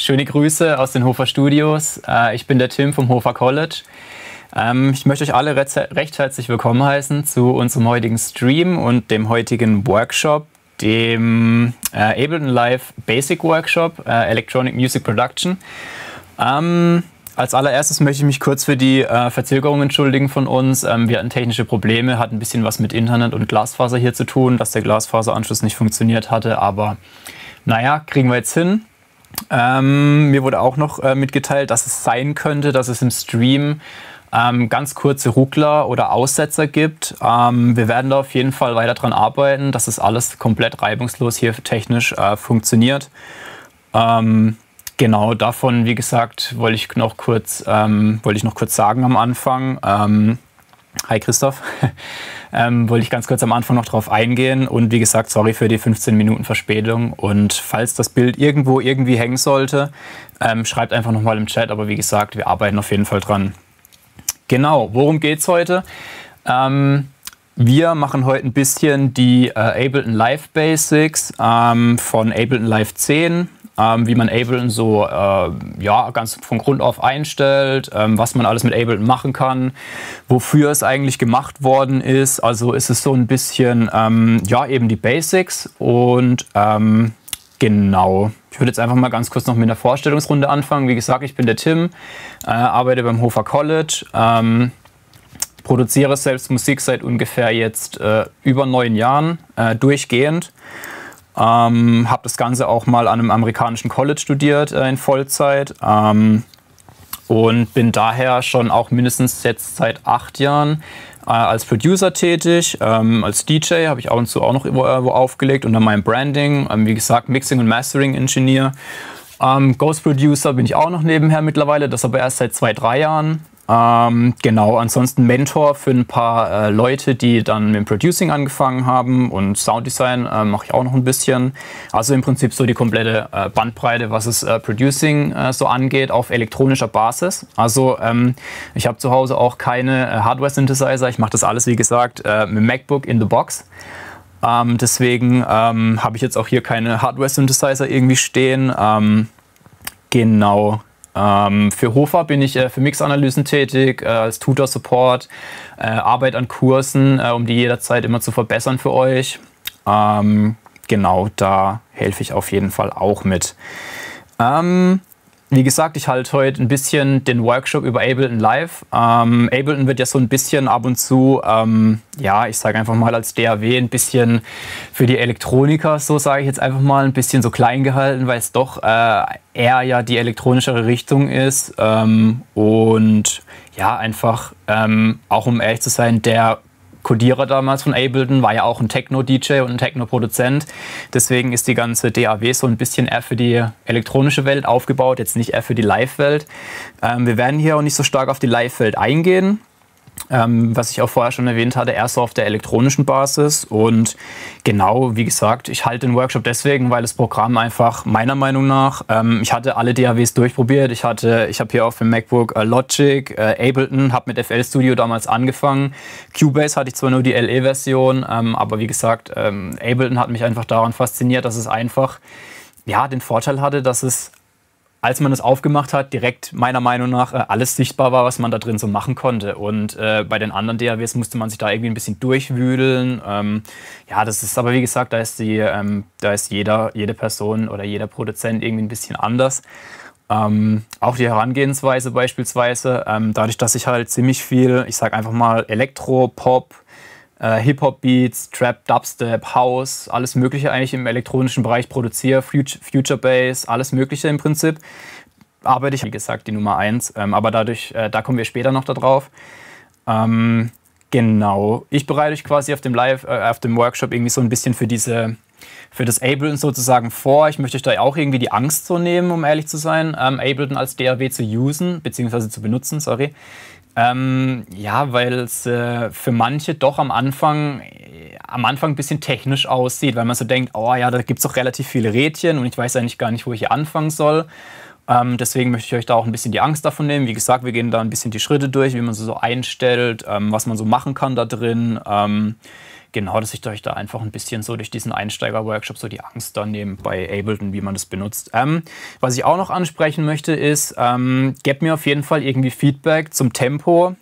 schöne Grüße aus den Hofer Studios. Äh, ich bin der Tim vom Hofer College. Ähm, ich möchte euch alle recht herzlich willkommen heißen zu unserem heutigen Stream und dem heutigen Workshop, dem äh, Ableton Live Basic Workshop äh, Electronic Music Production. Ähm, als allererstes möchte ich mich kurz für die Verzögerung entschuldigen von uns. Ähm, wir hatten technische Probleme, hatten ein bisschen was mit Internet und Glasfaser hier zu tun, dass der Glasfaseranschluss nicht funktioniert hatte, aber naja, kriegen wir jetzt hin. Ähm, mir wurde auch noch äh, mitgeteilt, dass es sein könnte, dass es im Stream ähm, ganz kurze Ruckler oder Aussetzer gibt. Ähm, wir werden da auf jeden Fall weiter dran arbeiten, dass es das alles komplett reibungslos hier technisch äh, funktioniert. Ähm, genau, davon, wie gesagt, wollte ich noch kurz, ähm, wollte ich noch kurz sagen am Anfang. Hi Christoph. ähm, wollte ich ganz kurz am Anfang noch drauf eingehen. Und wie gesagt, sorry für die 15 Minuten Verspätung. Und falls das Bild irgendwo irgendwie hängen sollte, ähm, schreibt einfach nochmal im Chat. Aber wie gesagt, wir arbeiten auf jeden Fall dran. Genau, worum geht es heute? Ähm, wir machen heute ein bisschen die äh, Ableton Live Basics ähm, von Ableton Live 10 ähm, wie man Ableton so äh, ja, ganz von Grund auf einstellt, ähm, was man alles mit Ableton machen kann, wofür es eigentlich gemacht worden ist. Also ist es so ein bisschen, ähm, ja, eben die Basics und ähm, genau. Ich würde jetzt einfach mal ganz kurz noch mit einer Vorstellungsrunde anfangen. Wie gesagt, ich bin der Tim, äh, arbeite beim Hofer College ähm, produziere selbst Musik seit ungefähr jetzt äh, über neun Jahren äh, durchgehend ähm, habe das Ganze auch mal an einem amerikanischen College studiert äh, in Vollzeit ähm, und bin daher schon auch mindestens jetzt seit acht Jahren äh, als Producer tätig. Ähm, als DJ habe ich ab und zu auch noch irgendwo aufgelegt unter meinem Branding. Ähm, wie gesagt, Mixing und Mastering Engineer. Ähm, Ghost Producer bin ich auch noch nebenher mittlerweile, das aber erst seit zwei, drei Jahren. Ähm, genau, ansonsten Mentor für ein paar äh, Leute, die dann mit dem Producing angefangen haben und Sounddesign äh, mache ich auch noch ein bisschen. Also im Prinzip so die komplette äh, Bandbreite, was es äh, Producing äh, so angeht, auf elektronischer Basis. Also ähm, ich habe zu Hause auch keine äh, Hardware-Synthesizer, ich mache das alles, wie gesagt, mit MacBook in the Box. Ähm, deswegen ähm, habe ich jetzt auch hier keine Hardware-Synthesizer irgendwie stehen. Ähm, genau. Ähm, für Hofer bin ich äh, für Mixanalysen tätig, äh, als Tutor-Support, äh, Arbeit an Kursen, äh, um die jederzeit immer zu verbessern für euch. Ähm, genau, da helfe ich auf jeden Fall auch mit. Ähm, wie gesagt, ich halte heute ein bisschen den Workshop über Ableton Live. Ähm, Ableton wird ja so ein bisschen ab und zu, ähm, ja, ich sage einfach mal als DAW ein bisschen für die Elektroniker, so sage ich jetzt einfach mal, ein bisschen so klein gehalten, weil es doch äh, eher ja die elektronischere Richtung ist. Ähm, und ja, einfach, ähm, auch um ehrlich zu sein, der Codierer damals von Ableton, war ja auch ein Techno-DJ und ein Techno-Produzent. Deswegen ist die ganze DAW so ein bisschen eher für die elektronische Welt aufgebaut, jetzt nicht eher für die Live-Welt. Ähm, wir werden hier auch nicht so stark auf die Live-Welt eingehen. Ähm, was ich auch vorher schon erwähnt hatte, erst auf der elektronischen Basis. Und genau, wie gesagt, ich halte den Workshop deswegen, weil das Programm einfach meiner Meinung nach, ähm, ich hatte alle DAWs durchprobiert. Ich hatte, ich habe hier auf dem MacBook äh, Logic, äh, Ableton, habe mit FL Studio damals angefangen. Cubase hatte ich zwar nur die LE-Version, ähm, aber wie gesagt, ähm, Ableton hat mich einfach daran fasziniert, dass es einfach ja, den Vorteil hatte, dass es als man es aufgemacht hat, direkt meiner Meinung nach äh, alles sichtbar war, was man da drin so machen konnte. Und äh, bei den anderen DAWs musste man sich da irgendwie ein bisschen durchwühlen. Ähm, ja, das ist aber wie gesagt, da ist, die, ähm, da ist jeder, jede Person oder jeder Produzent irgendwie ein bisschen anders. Ähm, auch die Herangehensweise beispielsweise, ähm, dadurch, dass ich halt ziemlich viel, ich sag einfach mal Elektro, Pop, äh, Hip-Hop-Beats, Trap, Dubstep, House, alles Mögliche eigentlich im elektronischen Bereich produziere, Future, Future Bass, alles Mögliche im Prinzip. Arbeite ich, wie gesagt, die Nummer 1, ähm, aber dadurch, äh, da kommen wir später noch darauf. Ähm, genau, ich bereite euch quasi auf dem Live, äh, auf dem Workshop irgendwie so ein bisschen für diese für das Ableton sozusagen vor. Ich möchte euch da auch irgendwie die Angst so nehmen, um ehrlich zu sein, ähm, Ableton als DAW zu usen, beziehungsweise zu benutzen, sorry. Ähm, ja, weil es äh, für manche doch am Anfang, äh, am Anfang ein bisschen technisch aussieht, weil man so denkt, oh ja, da gibt es doch relativ viele Rädchen und ich weiß eigentlich gar nicht, wo ich hier anfangen soll. Ähm, deswegen möchte ich euch da auch ein bisschen die Angst davon nehmen. Wie gesagt, wir gehen da ein bisschen die Schritte durch, wie man sie so einstellt, ähm, was man so machen kann da drin. Genau, dass ich euch da einfach ein bisschen so durch diesen Einsteiger-Workshop so die Angst da nehme bei Ableton, wie man das benutzt. Ähm, was ich auch noch ansprechen möchte, ist, ähm, gebt mir auf jeden Fall irgendwie Feedback zum Tempo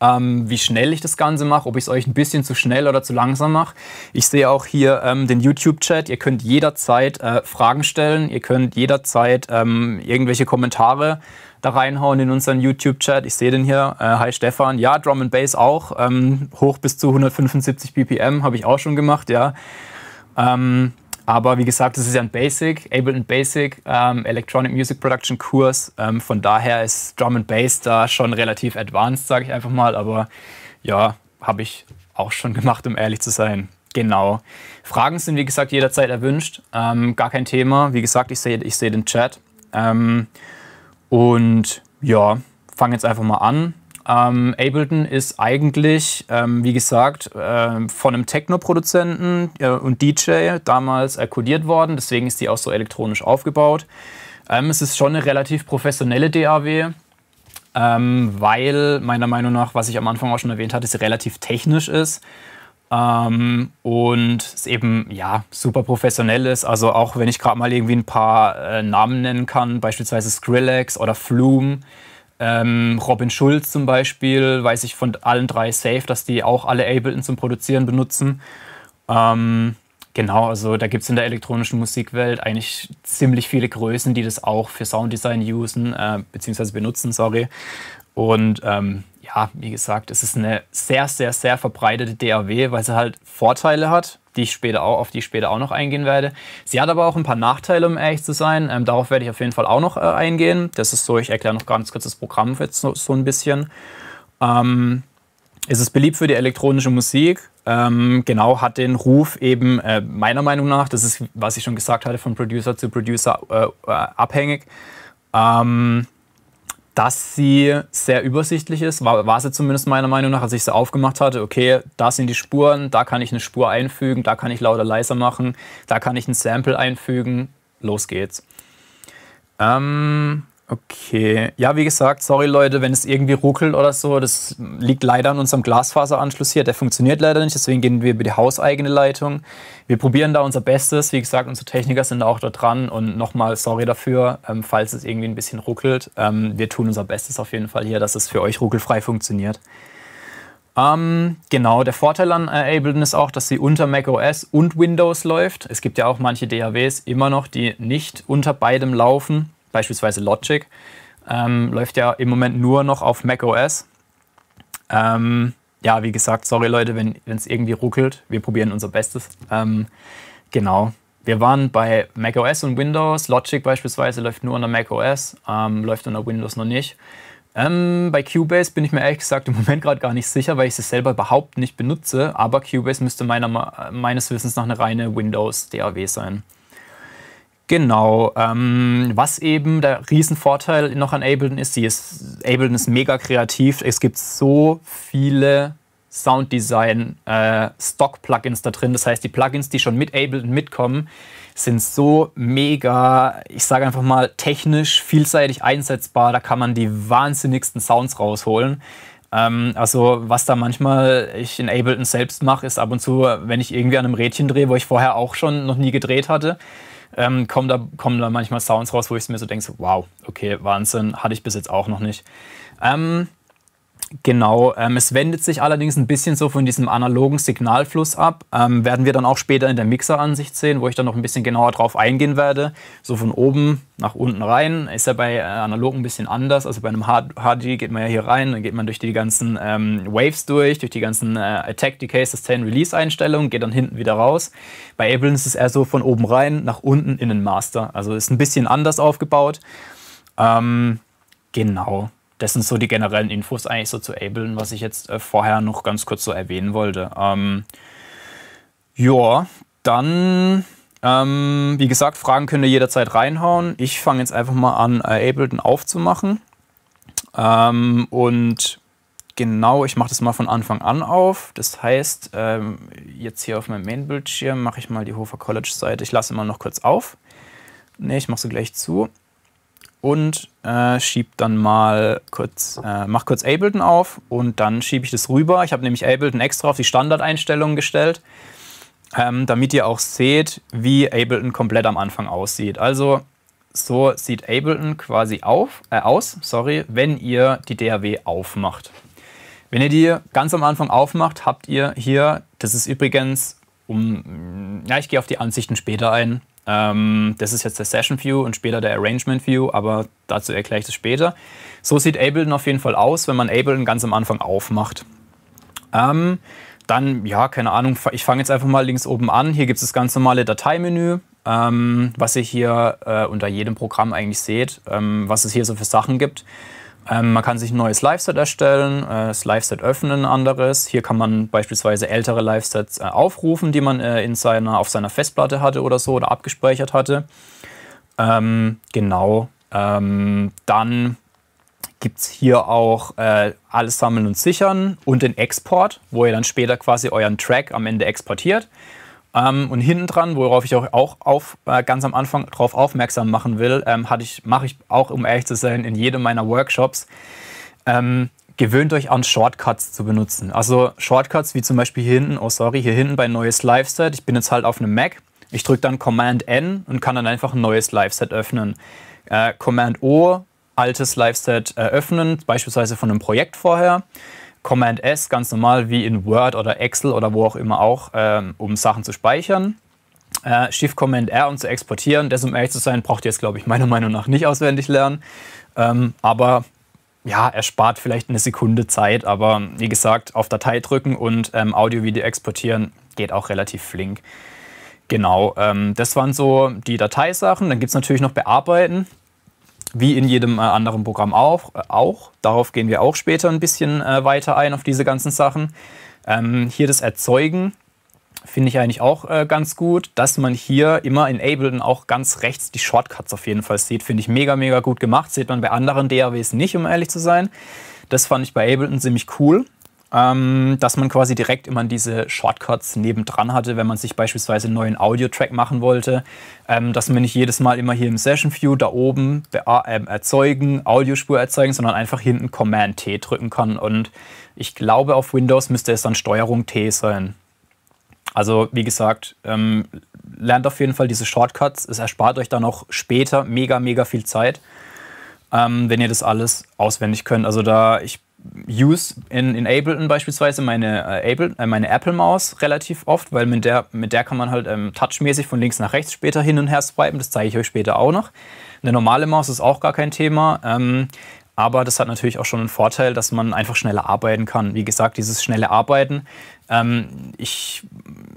ähm, wie schnell ich das Ganze mache, ob ich es euch ein bisschen zu schnell oder zu langsam mache. Ich sehe auch hier ähm, den YouTube-Chat. Ihr könnt jederzeit äh, Fragen stellen, ihr könnt jederzeit ähm, irgendwelche Kommentare da reinhauen in unseren YouTube-Chat. Ich sehe den hier. Äh, hi Stefan. Ja, Drum and Bass auch. Ähm, hoch bis zu 175 BPM habe ich auch schon gemacht, ja. Ähm, aber wie gesagt, das ist ja ein Basic, Ableton Basic ähm, Electronic Music Production Kurs. Ähm, von daher ist Drum and Bass da schon relativ advanced, sage ich einfach mal. Aber ja, habe ich auch schon gemacht, um ehrlich zu sein. Genau. Fragen sind wie gesagt jederzeit erwünscht. Ähm, gar kein Thema. Wie gesagt, ich sehe ich seh den Chat. Ähm, und ja, fange jetzt einfach mal an. Ähm, Ableton ist eigentlich, ähm, wie gesagt, äh, von einem Techno-Produzenten äh, und DJ damals codiert worden. Deswegen ist die auch so elektronisch aufgebaut. Ähm, es ist schon eine relativ professionelle DAW, ähm, weil meiner Meinung nach, was ich am Anfang auch schon erwähnt hatte, sie relativ technisch ist. Ähm, und es eben ja super professionell ist. Also auch wenn ich gerade mal irgendwie ein paar äh, Namen nennen kann, beispielsweise Skrillex oder Flume, ähm, Robin Schulz zum Beispiel, weiß ich von allen drei safe, dass die auch alle Ableton zum Produzieren benutzen. Ähm, genau, also da gibt es in der elektronischen Musikwelt eigentlich ziemlich viele Größen, die das auch für Sounddesign usen, äh, beziehungsweise benutzen, sorry. Und ähm, ja, wie gesagt, es ist eine sehr, sehr, sehr verbreitete DAW, weil sie halt Vorteile hat, die ich später auch, auf die ich später auch noch eingehen werde. Sie hat aber auch ein paar Nachteile, um ehrlich zu sein. Ähm, darauf werde ich auf jeden Fall auch noch äh, eingehen. Das ist so, ich erkläre noch ganz kurz das Programm jetzt so, so ein bisschen. Ähm, es ist beliebt für die elektronische Musik. Ähm, genau, hat den Ruf eben äh, meiner Meinung nach, das ist, was ich schon gesagt hatte, von Producer zu Producer äh, äh abhängig. Ähm, dass sie sehr übersichtlich ist, war, war sie zumindest meiner Meinung nach, als ich sie aufgemacht hatte. Okay, da sind die Spuren, da kann ich eine Spur einfügen, da kann ich lauter leiser machen, da kann ich ein Sample einfügen. Los geht's. Ähm, Okay, ja, wie gesagt, sorry Leute, wenn es irgendwie ruckelt oder so, das liegt leider an unserem Glasfaseranschluss hier, der funktioniert leider nicht, deswegen gehen wir über die hauseigene Leitung. Wir probieren da unser Bestes, wie gesagt, unsere Techniker sind auch da dran und nochmal sorry dafür, ähm, falls es irgendwie ein bisschen ruckelt. Ähm, wir tun unser Bestes auf jeden Fall hier, dass es für euch ruckelfrei funktioniert. Ähm, genau, der Vorteil an Ableton ist auch, dass sie unter macOS und Windows läuft. Es gibt ja auch manche DAWs immer noch, die nicht unter beidem laufen beispielsweise Logic, ähm, läuft ja im Moment nur noch auf macOS. Ähm, ja, wie gesagt, sorry Leute, wenn es irgendwie ruckelt. Wir probieren unser Bestes. Ähm, genau. Wir waren bei macOS und Windows. Logic beispielsweise läuft nur unter macOS, ähm, läuft unter Windows noch nicht. Ähm, bei Cubase bin ich mir ehrlich gesagt im Moment gerade gar nicht sicher, weil ich es selber überhaupt nicht benutze. Aber Cubase müsste meiner, meines Wissens nach eine reine Windows-DAW sein. Genau. Ähm, was eben der Riesenvorteil noch an Ableton ist, sie ist, Ableton ist mega kreativ. Es gibt so viele Sounddesign äh, da drin. Das heißt, die Plugins, die schon mit Ableton mitkommen, sind so mega, ich sage einfach mal, technisch vielseitig einsetzbar. Da kann man die wahnsinnigsten Sounds rausholen. Ähm, also was da manchmal ich in Ableton selbst mache, ist ab und zu, wenn ich irgendwie an einem Rädchen drehe, wo ich vorher auch schon noch nie gedreht hatte, ähm, kommen, da, kommen da manchmal Sounds raus, wo ich mir so denke, so, wow, okay, Wahnsinn, hatte ich bis jetzt auch noch nicht. Ähm, Genau, ähm, es wendet sich allerdings ein bisschen so von diesem analogen Signalfluss ab. Ähm, werden wir dann auch später in der Mixeransicht sehen, wo ich dann noch ein bisschen genauer drauf eingehen werde. So von oben nach unten rein. Ist ja bei äh, analog ein bisschen anders. Also bei einem HD geht man ja hier rein, dann geht man durch die ganzen ähm, Waves durch, durch die ganzen äh, Attack, Decay, Sustain, Release Einstellungen, geht dann hinten wieder raus. Bei Ableton ist es eher so von oben rein, nach unten in den Master. Also ist ein bisschen anders aufgebaut. Ähm, genau das sind so die generellen Infos eigentlich so zu Ableton, was ich jetzt äh, vorher noch ganz kurz so erwähnen wollte. Ähm, ja, dann, ähm, wie gesagt, Fragen könnt ihr jederzeit reinhauen. Ich fange jetzt einfach mal an, äh, Ableton aufzumachen. Ähm, und genau, ich mache das mal von Anfang an auf. Das heißt, ähm, jetzt hier auf meinem Main-Bildschirm mache ich mal die Hofer College-Seite. Ich lasse immer noch kurz auf. Ne, ich mache sie gleich zu. Und äh, schiebe dann mal kurz, äh, mach kurz Ableton auf und dann schiebe ich das rüber. Ich habe nämlich Ableton extra auf die Standardeinstellungen gestellt, ähm, damit ihr auch seht, wie Ableton komplett am Anfang aussieht. Also so sieht Ableton quasi auf, äh, aus, sorry, wenn ihr die DAW aufmacht. Wenn ihr die ganz am Anfang aufmacht, habt ihr hier, das ist übrigens um, ja, ich gehe auf die Ansichten später ein. Ähm, das ist jetzt der Session View und später der Arrangement View, aber dazu erkläre ich das später. So sieht Ableton auf jeden Fall aus, wenn man Ableton ganz am Anfang aufmacht. Ähm, dann, ja, keine Ahnung, ich fange jetzt einfach mal links oben an. Hier gibt es das ganz normale Dateimenü, ähm, was ihr hier äh, unter jedem Programm eigentlich seht, ähm, was es hier so für Sachen gibt. Ähm, man kann sich ein neues Live-Set erstellen, äh, das Live-Set öffnen, ein anderes. Hier kann man beispielsweise ältere Live-Sets äh, aufrufen, die man äh, in seiner, auf seiner Festplatte hatte oder so oder abgespeichert hatte. Ähm, genau. Ähm, dann gibt es hier auch äh, alles sammeln und sichern und den Export, wo ihr dann später quasi euren Track am Ende exportiert. Ähm, und hinten dran, worauf ich auch, auch auf, äh, ganz am Anfang darauf aufmerksam machen will, ähm, ich, mache ich auch, um ehrlich zu sein, in jedem meiner Workshops. Ähm, gewöhnt euch an, Shortcuts zu benutzen. Also Shortcuts wie zum Beispiel hier hinten, oh sorry, hier hinten bei neues Live-Set. Ich bin jetzt halt auf einem Mac. Ich drücke dann Command N und kann dann einfach ein neues Live-Set öffnen. Äh, Command O, altes Live-Set äh, öffnen, beispielsweise von einem Projekt vorher. Command S ganz normal wie in Word oder Excel oder wo auch immer auch, ähm, um Sachen zu speichern. Äh, Shift Command R, um zu exportieren. Das, um ehrlich zu sein, braucht ihr jetzt, glaube ich, meiner Meinung nach nicht auswendig lernen. Ähm, aber ja, er spart vielleicht eine Sekunde Zeit. Aber wie gesagt, auf Datei drücken und ähm, Audio-Video exportieren geht auch relativ flink. Genau, ähm, das waren so die Dateisachen. Dann gibt es natürlich noch Bearbeiten wie in jedem äh, anderen Programm auch, äh, auch. Darauf gehen wir auch später ein bisschen äh, weiter ein, auf diese ganzen Sachen. Ähm, hier das Erzeugen finde ich eigentlich auch äh, ganz gut, dass man hier immer in Ableton auch ganz rechts die Shortcuts auf jeden Fall sieht. Finde ich mega, mega gut gemacht. Sieht man bei anderen DAWs nicht, um ehrlich zu sein. Das fand ich bei Ableton ziemlich cool ähm, dass man quasi direkt immer diese Shortcuts nebendran hatte, wenn man sich beispielsweise einen neuen Audio-Track machen wollte, ähm, dass man nicht jedes Mal immer hier im Session View da oben äh, erzeugen, Audiospur erzeugen, sondern einfach hinten Command T drücken kann. Und ich glaube, auf Windows müsste es dann Steuerung T sein. Also wie gesagt, ähm, lernt auf jeden Fall diese Shortcuts. Es erspart euch dann auch später mega, mega viel Zeit, ähm, wenn ihr das alles auswendig könnt. Also da, ich use in, in Ableton beispielsweise meine, äh, Able, äh, meine Apple-Maus relativ oft, weil mit der, mit der kann man halt ähm, touchmäßig von links nach rechts später hin und her swipen. Das zeige ich euch später auch noch. Eine normale Maus ist auch gar kein Thema. Ähm, aber das hat natürlich auch schon einen Vorteil, dass man einfach schneller arbeiten kann. Wie gesagt, dieses schnelle Arbeiten. Ähm, ich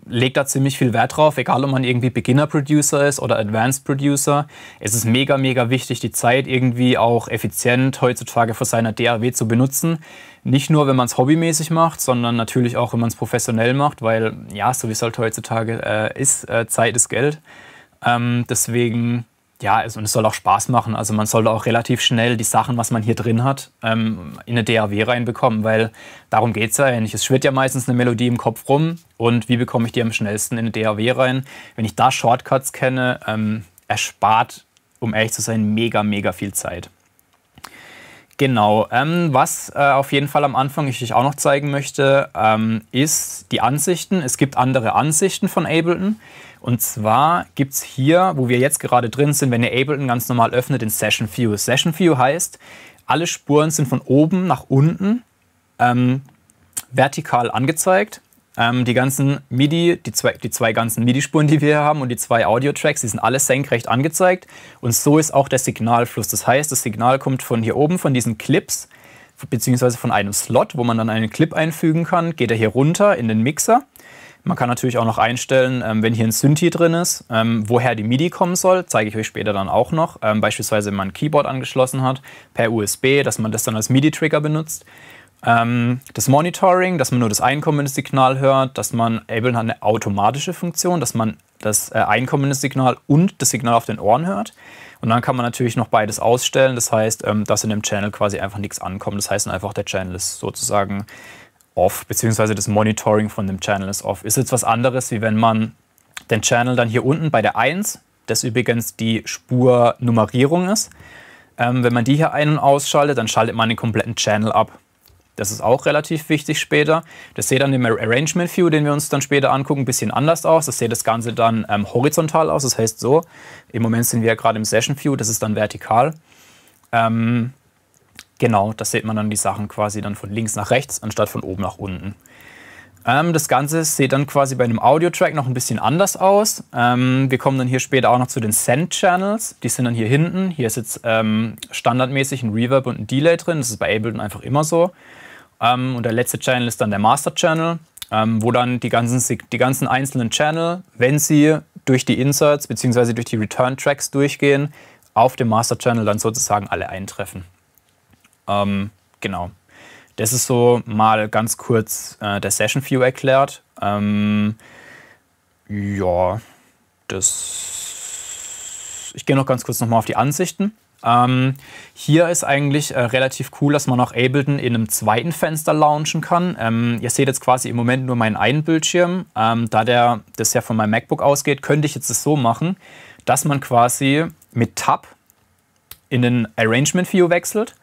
lege da ziemlich viel Wert drauf, egal ob man irgendwie Beginner-Producer ist oder Advanced Producer. Es ist mega, mega wichtig, die Zeit irgendwie auch effizient heutzutage für seine DAW zu benutzen. Nicht nur, wenn man es hobbymäßig macht, sondern natürlich auch, wenn man es professionell macht, weil ja, so wie es halt heutzutage äh, ist, äh, Zeit ist Geld. Ähm, deswegen ja, es, und es soll auch Spaß machen. Also man sollte auch relativ schnell die Sachen, was man hier drin hat, ähm, in eine DAW reinbekommen, weil darum geht es ja eigentlich. Es schwirrt ja meistens eine Melodie im Kopf rum und wie bekomme ich die am schnellsten in eine DAW rein? Wenn ich da Shortcuts kenne, ähm, erspart, um ehrlich zu sein, mega, mega viel Zeit. Genau, ähm, was äh, auf jeden Fall am Anfang ich euch auch noch zeigen möchte, ähm, ist die Ansichten. Es gibt andere Ansichten von Ableton. Und zwar gibt es hier, wo wir jetzt gerade drin sind, wenn ihr Ableton ganz normal öffnet, den Session View. Session View heißt, alle Spuren sind von oben nach unten ähm, vertikal angezeigt. Ähm, die ganzen MIDI, die zwei, die zwei ganzen MIDI-Spuren, die wir hier haben und die zwei Audio-Tracks, die sind alle senkrecht angezeigt. Und so ist auch der Signalfluss. Das heißt, das Signal kommt von hier oben, von diesen Clips, beziehungsweise von einem Slot, wo man dann einen Clip einfügen kann, geht er hier runter in den Mixer. Man kann natürlich auch noch einstellen, ähm, wenn hier ein Synthi drin ist, ähm, woher die MIDI kommen soll, zeige ich euch später dann auch noch. Ähm, beispielsweise, wenn man ein Keyboard angeschlossen hat per USB, dass man das dann als MIDI-Trigger benutzt. das Monitoring, dass man nur das einkommende Signal hört, dass man Ableton hat eine automatische Funktion, dass man das äh, einkommende Signal und das Signal auf den Ohren hört. Und dann kann man natürlich noch beides ausstellen. Das heißt, dass in dem Channel quasi einfach nichts ankommt. Das heißt einfach, der Channel ist sozusagen off, beziehungsweise das Monitoring von dem Channel ist off. Ist jetzt was anderes, wie wenn man den Channel dann hier unten bei der 1, das übrigens die Spurnummerierung ist, Ähm, wenn man die hier ein- und ausschaltet, dann schaltet man den kompletten Channel ab. Das ist auch relativ wichtig später. Das sieht dann im Arrangement View, den wir uns dann später angucken, ein bisschen anders aus. Das sieht das Ganze dann ähm, horizontal aus. Das heißt so, im Moment sind wir ja gerade im Session View, das ist dann vertikal. Ähm, genau, da sieht man dann die Sachen quasi dann von links nach rechts, anstatt von oben nach unten. Ähm, das Ganze sieht dann quasi bei einem Audio-Track noch ein bisschen anders aus. Ähm, wir kommen dann hier später auch noch zu den Send-Channels. Die sind dann hier hinten. Hier ist jetzt ähm, standardmäßig ein Reverb und ein Delay drin. Das ist bei Ableton einfach immer so. Ähm, und der letzte Channel ist dann der Master Channel, ähm, wo dann die ganzen, die ganzen einzelnen Channel, wenn sie durch die Inserts bzw. durch die Return Tracks durchgehen, auf dem Master Channel dann sozusagen alle eintreffen. Ähm, genau. Das ist so mal ganz kurz äh, der Session View erklärt. Ähm, ja, das. Ich gehe noch ganz kurz nochmal auf die Ansichten. Ähm, hier ist eigentlich äh, relativ cool, dass man auch Ableton in einem zweiten Fenster launchen kann. Ähm, ihr seht jetzt quasi im Moment nur meinen einen Bildschirm. Ähm, da der, das ja von meinem MacBook ausgeht, könnte ich jetzt das so machen, dass man quasi mit Tab in den Arrangement View wechselt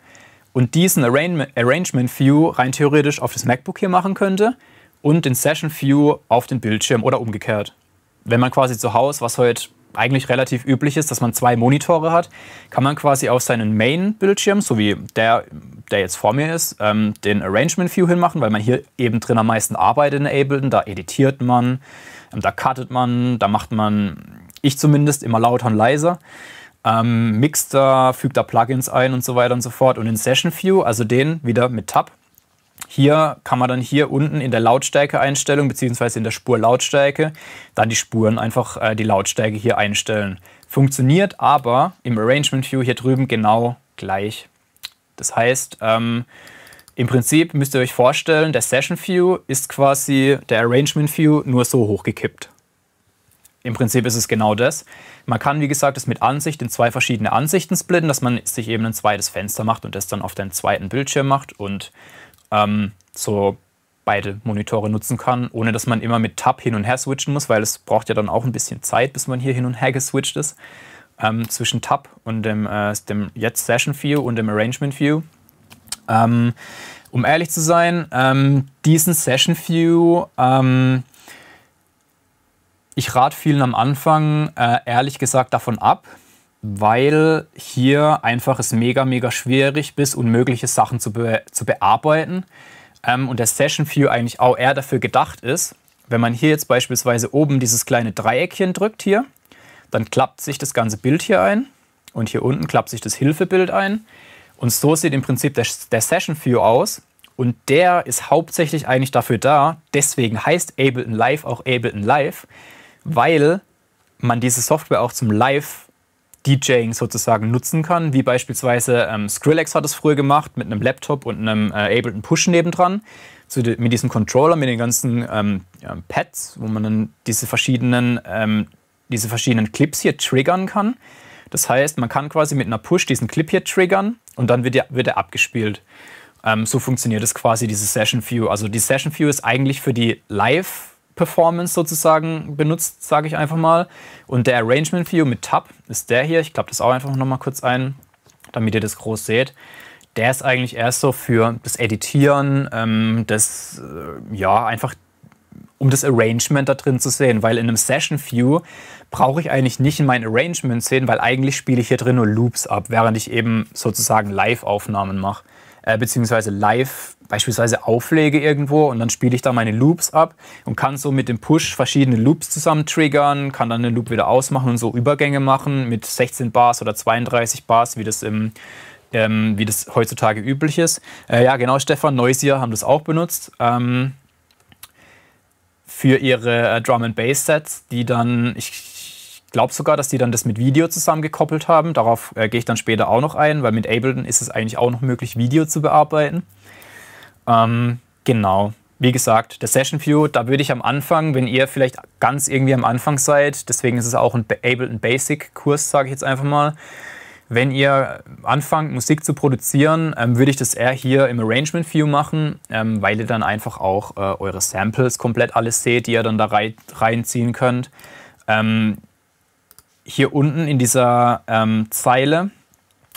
und diesen Arrangement View rein theoretisch auf das MacBook hier machen könnte und den Session View auf den Bildschirm oder umgekehrt. Wenn man quasi zu Hause, was heute eigentlich relativ üblich ist, dass man zwei Monitore hat, kann man quasi auf seinen Main-Bildschirm, so wie der, der jetzt vor mir ist, ähm, den Arrangement View hinmachen, weil man hier eben drin am meisten arbeitet in Ableton. Da editiert man, ähm, da cuttet man, da macht man, ich zumindest, immer lauter und leiser. Ähm, mixt da, fügt da Plugins ein und so weiter und so fort. Und in Session View, also den wieder mit Tab, hier kann man dann hier unten in der Lautstärke-Einstellung beziehungsweise in der Spur Lautstärke dann die Spuren einfach äh, die Lautstärke hier einstellen. Funktioniert aber im Arrangement View hier drüben genau gleich. Das heißt, ähm, im Prinzip müsst ihr euch vorstellen, der Session View ist quasi der Arrangement View nur so hochgekippt. Im Prinzip ist es genau das. Man kann, wie gesagt, das mit Ansicht in zwei verschiedene Ansichten splitten, dass man sich eben ein zweites Fenster macht und das dann auf den zweiten Bildschirm macht und ähm, so beide Monitore nutzen kann, ohne dass man immer mit Tab hin und her switchen muss, weil es braucht ja dann auch ein bisschen Zeit, bis man hier hin und her geswitcht ist. Ähm, zwischen Tab und dem, äh, dem jetzt Session View und dem Arrangement View. Ähm, um ehrlich zu sein, ähm, diesen Session View, ähm, ich rate vielen am Anfang äh, ehrlich gesagt davon ab, weil hier einfach es mega, mega schwierig bis unmögliche Sachen zu, be zu bearbeiten. Ähm, und der Session View eigentlich auch eher dafür gedacht ist, wenn man hier jetzt beispielsweise oben dieses kleine Dreieckchen drückt hier, dann klappt sich das ganze Bild hier ein und hier unten klappt sich das Hilfebild ein. Und so sieht im Prinzip der, der Session View aus. Und der ist hauptsächlich eigentlich dafür da, deswegen heißt Ableton Live auch Ableton Live, weil man diese Software auch zum Live DJing sozusagen nutzen kann, wie beispielsweise ähm, Skrillex hat es früher gemacht mit einem Laptop und einem äh, Ableton Push nebendran, so die, mit diesem Controller, mit den ganzen ähm, ja, Pads, wo man dann diese verschiedenen, ähm, diese verschiedenen Clips hier triggern kann. Das heißt, man kann quasi mit einer Push diesen Clip hier triggern und dann wird, der, wird er abgespielt. Ähm, so funktioniert es quasi, diese Session View. Also die Session View ist eigentlich für die Live- Performance sozusagen benutzt, sage ich einfach mal. Und der Arrangement View mit Tab ist der hier. Ich klappe das auch einfach noch mal kurz ein, damit ihr das groß seht. Der ist eigentlich erst so für das Editieren, ähm, das, äh, ja, einfach um das Arrangement da drin zu sehen, weil in einem Session View brauche ich eigentlich nicht in mein Arrangement sehen, weil eigentlich spiele ich hier drin nur Loops ab, während ich eben sozusagen Live-Aufnahmen mache, äh, beziehungsweise live beispielsweise auflege irgendwo und dann spiele ich da meine Loops ab und kann so mit dem Push verschiedene Loops zusammen triggern, kann dann den Loop wieder ausmachen und so Übergänge machen mit 16 Bars oder 32 Bars, wie das im ähm, wie das heutzutage üblich ist. Äh, ja, genau, Stefan Neusier haben das auch benutzt. Ähm, für ihre äh, Drum and Bass Sets, die dann, ich glaube sogar, dass die dann das mit Video zusammengekoppelt haben. Darauf äh, gehe ich dann später auch noch ein, weil mit Ableton ist es eigentlich auch noch möglich, Video zu bearbeiten. Ähm, genau. Wie gesagt, der Session View, da würde ich am Anfang, wenn ihr vielleicht ganz irgendwie am Anfang seid, deswegen ist es auch ein Ableton Basic Kurs, sage ich jetzt einfach mal. Wenn ihr anfangt, Musik zu produzieren, ähm, würde ich das eher hier im Arrangement View machen, ähm, weil ihr dann einfach auch äh, eure Samples komplett alles seht, die ihr dann da rein, reinziehen könnt. Ähm, hier unten in dieser ähm, Zeile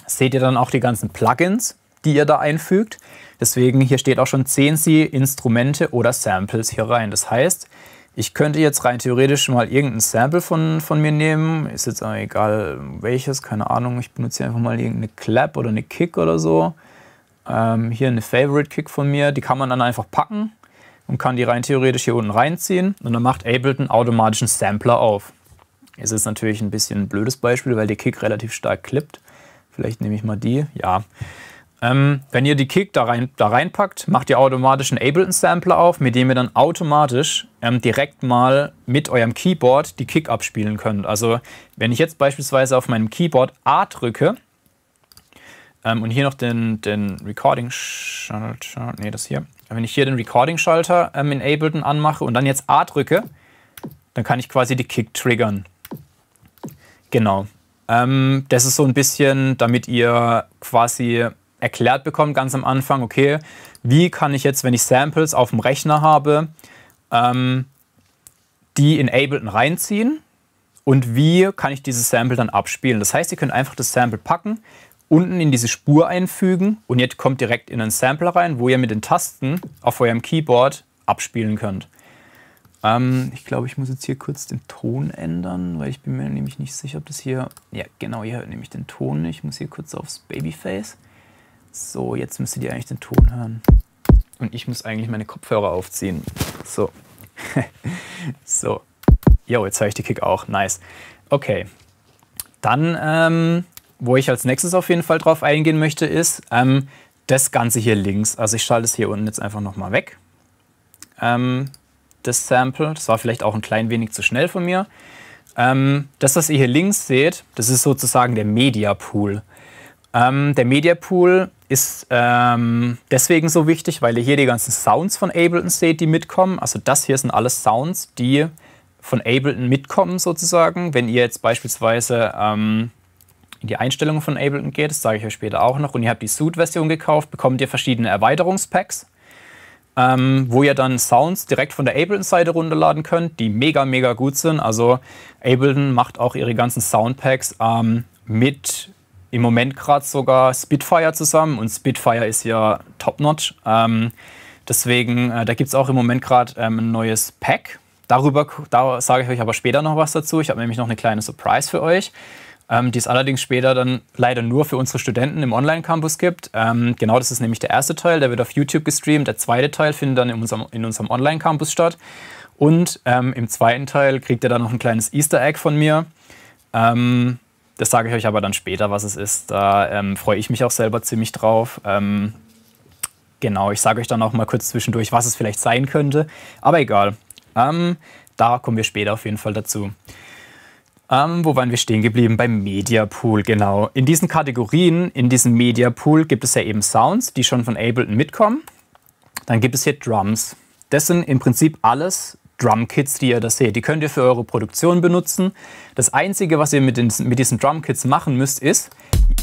seht ihr dann auch die ganzen Plugins, die ihr da einfügt. Deswegen hier steht auch schon CNC Instrumente oder Samples hier rein. Das heißt, ich könnte jetzt rein theoretisch mal irgendein Sample von, von mir nehmen. Ist jetzt egal welches, keine Ahnung. Ich benutze hier einfach mal irgendeine Clap oder eine Kick oder so. Ähm, hier eine Favorite Kick von mir. Die kann man dann einfach packen und kann die rein theoretisch hier unten reinziehen. Und dann macht Ableton automatisch einen Sampler auf. Ist natürlich ein bisschen ein blödes Beispiel, weil die Kick relativ stark klippt. Vielleicht nehme ich mal die. Ja. Ähm, wenn ihr die Kick da, rein, da reinpackt, macht ihr automatisch einen Ableton-Sampler auf, mit dem ihr dann automatisch ähm, direkt mal mit eurem Keyboard die Kick abspielen könnt. Also wenn ich jetzt beispielsweise auf meinem Keyboard A drücke ähm, und hier noch den, den Recording-Schalter, nee, das hier. Wenn ich hier den Recording-Schalter ähm, in Ableton anmache und dann jetzt A drücke, dann kann ich quasi die Kick triggern. Genau. Ähm, das ist so ein bisschen, damit ihr quasi erklärt bekommt ganz am Anfang, okay, wie kann ich jetzt, wenn ich Samples auf dem Rechner habe, ähm, die in Ableton reinziehen und wie kann ich dieses Sample dann abspielen. Das heißt, ihr könnt einfach das Sample packen, unten in diese Spur einfügen und jetzt kommt direkt in einen Sampler rein, wo ihr mit den Tasten auf eurem Keyboard abspielen könnt. Ähm, ich glaube, ich muss jetzt hier kurz den Ton ändern, weil ich bin mir nämlich nicht sicher, ob das hier... Ja, genau, ihr hört nämlich den Ton nicht. Ich muss hier kurz aufs Babyface. So, jetzt müsstet ihr eigentlich den Ton hören. Und ich muss eigentlich meine Kopfhörer aufziehen. So. so. Jo, jetzt höre ich die Kick auch. Nice. Okay. Dann, ähm, wo ich als nächstes auf jeden Fall drauf eingehen möchte, ist ähm, das Ganze hier links. Also ich schalte es hier unten jetzt einfach nochmal weg. Ähm, das Sample. Das war vielleicht auch ein klein wenig zu schnell von mir. Ähm, das, was ihr hier links seht, das ist sozusagen der Media Pool. Ähm, der Media Pool ist ähm, deswegen so wichtig, weil ihr hier die ganzen Sounds von Ableton seht, die mitkommen. Also das hier sind alles Sounds, die von Ableton mitkommen sozusagen. Wenn ihr jetzt beispielsweise ähm, in die Einstellungen von Ableton geht, das sage ich euch später auch noch, und ihr habt die Suite-Version gekauft, bekommt ihr verschiedene Erweiterungspacks, ähm, wo ihr dann Sounds direkt von der Ableton-Seite runterladen könnt, die mega, mega gut sind. Also Ableton macht auch ihre ganzen Soundpacks ähm, mit im Moment gerade sogar Spitfire zusammen und Spitfire ist ja top-notch. Ähm, deswegen, äh, da gibt es auch im Moment gerade ähm, ein neues Pack. Darüber da sage ich euch aber später noch was dazu. Ich habe nämlich noch eine kleine Surprise für euch, ähm, die es allerdings später dann leider nur für unsere Studenten im Online-Campus gibt. Ähm, genau, das ist nämlich der erste Teil, der wird auf YouTube gestreamt. Der zweite Teil findet dann in unserem, in unserem Online-Campus statt. Und ähm, im zweiten Teil kriegt ihr dann noch ein kleines Easter Egg von mir. Ähm, das sage ich euch aber dann später, was es ist. Da ähm, freue ich mich auch selber ziemlich drauf. Ähm, genau, ich sage euch dann auch mal kurz zwischendurch, was es vielleicht sein könnte. Aber egal. Ähm, da kommen wir später auf jeden Fall dazu. Ähm, wo waren wir stehen geblieben? Beim Media Pool, genau. In diesen Kategorien, in diesem Media Pool gibt es ja eben Sounds, die schon von Ableton mitkommen. Dann gibt es hier Drums. Das sind im Prinzip alles Drumkits, die ihr da seht. Die könnt ihr für eure Produktion benutzen. Das Einzige, was ihr mit, den, mit diesen Drumkits machen müsst, ist,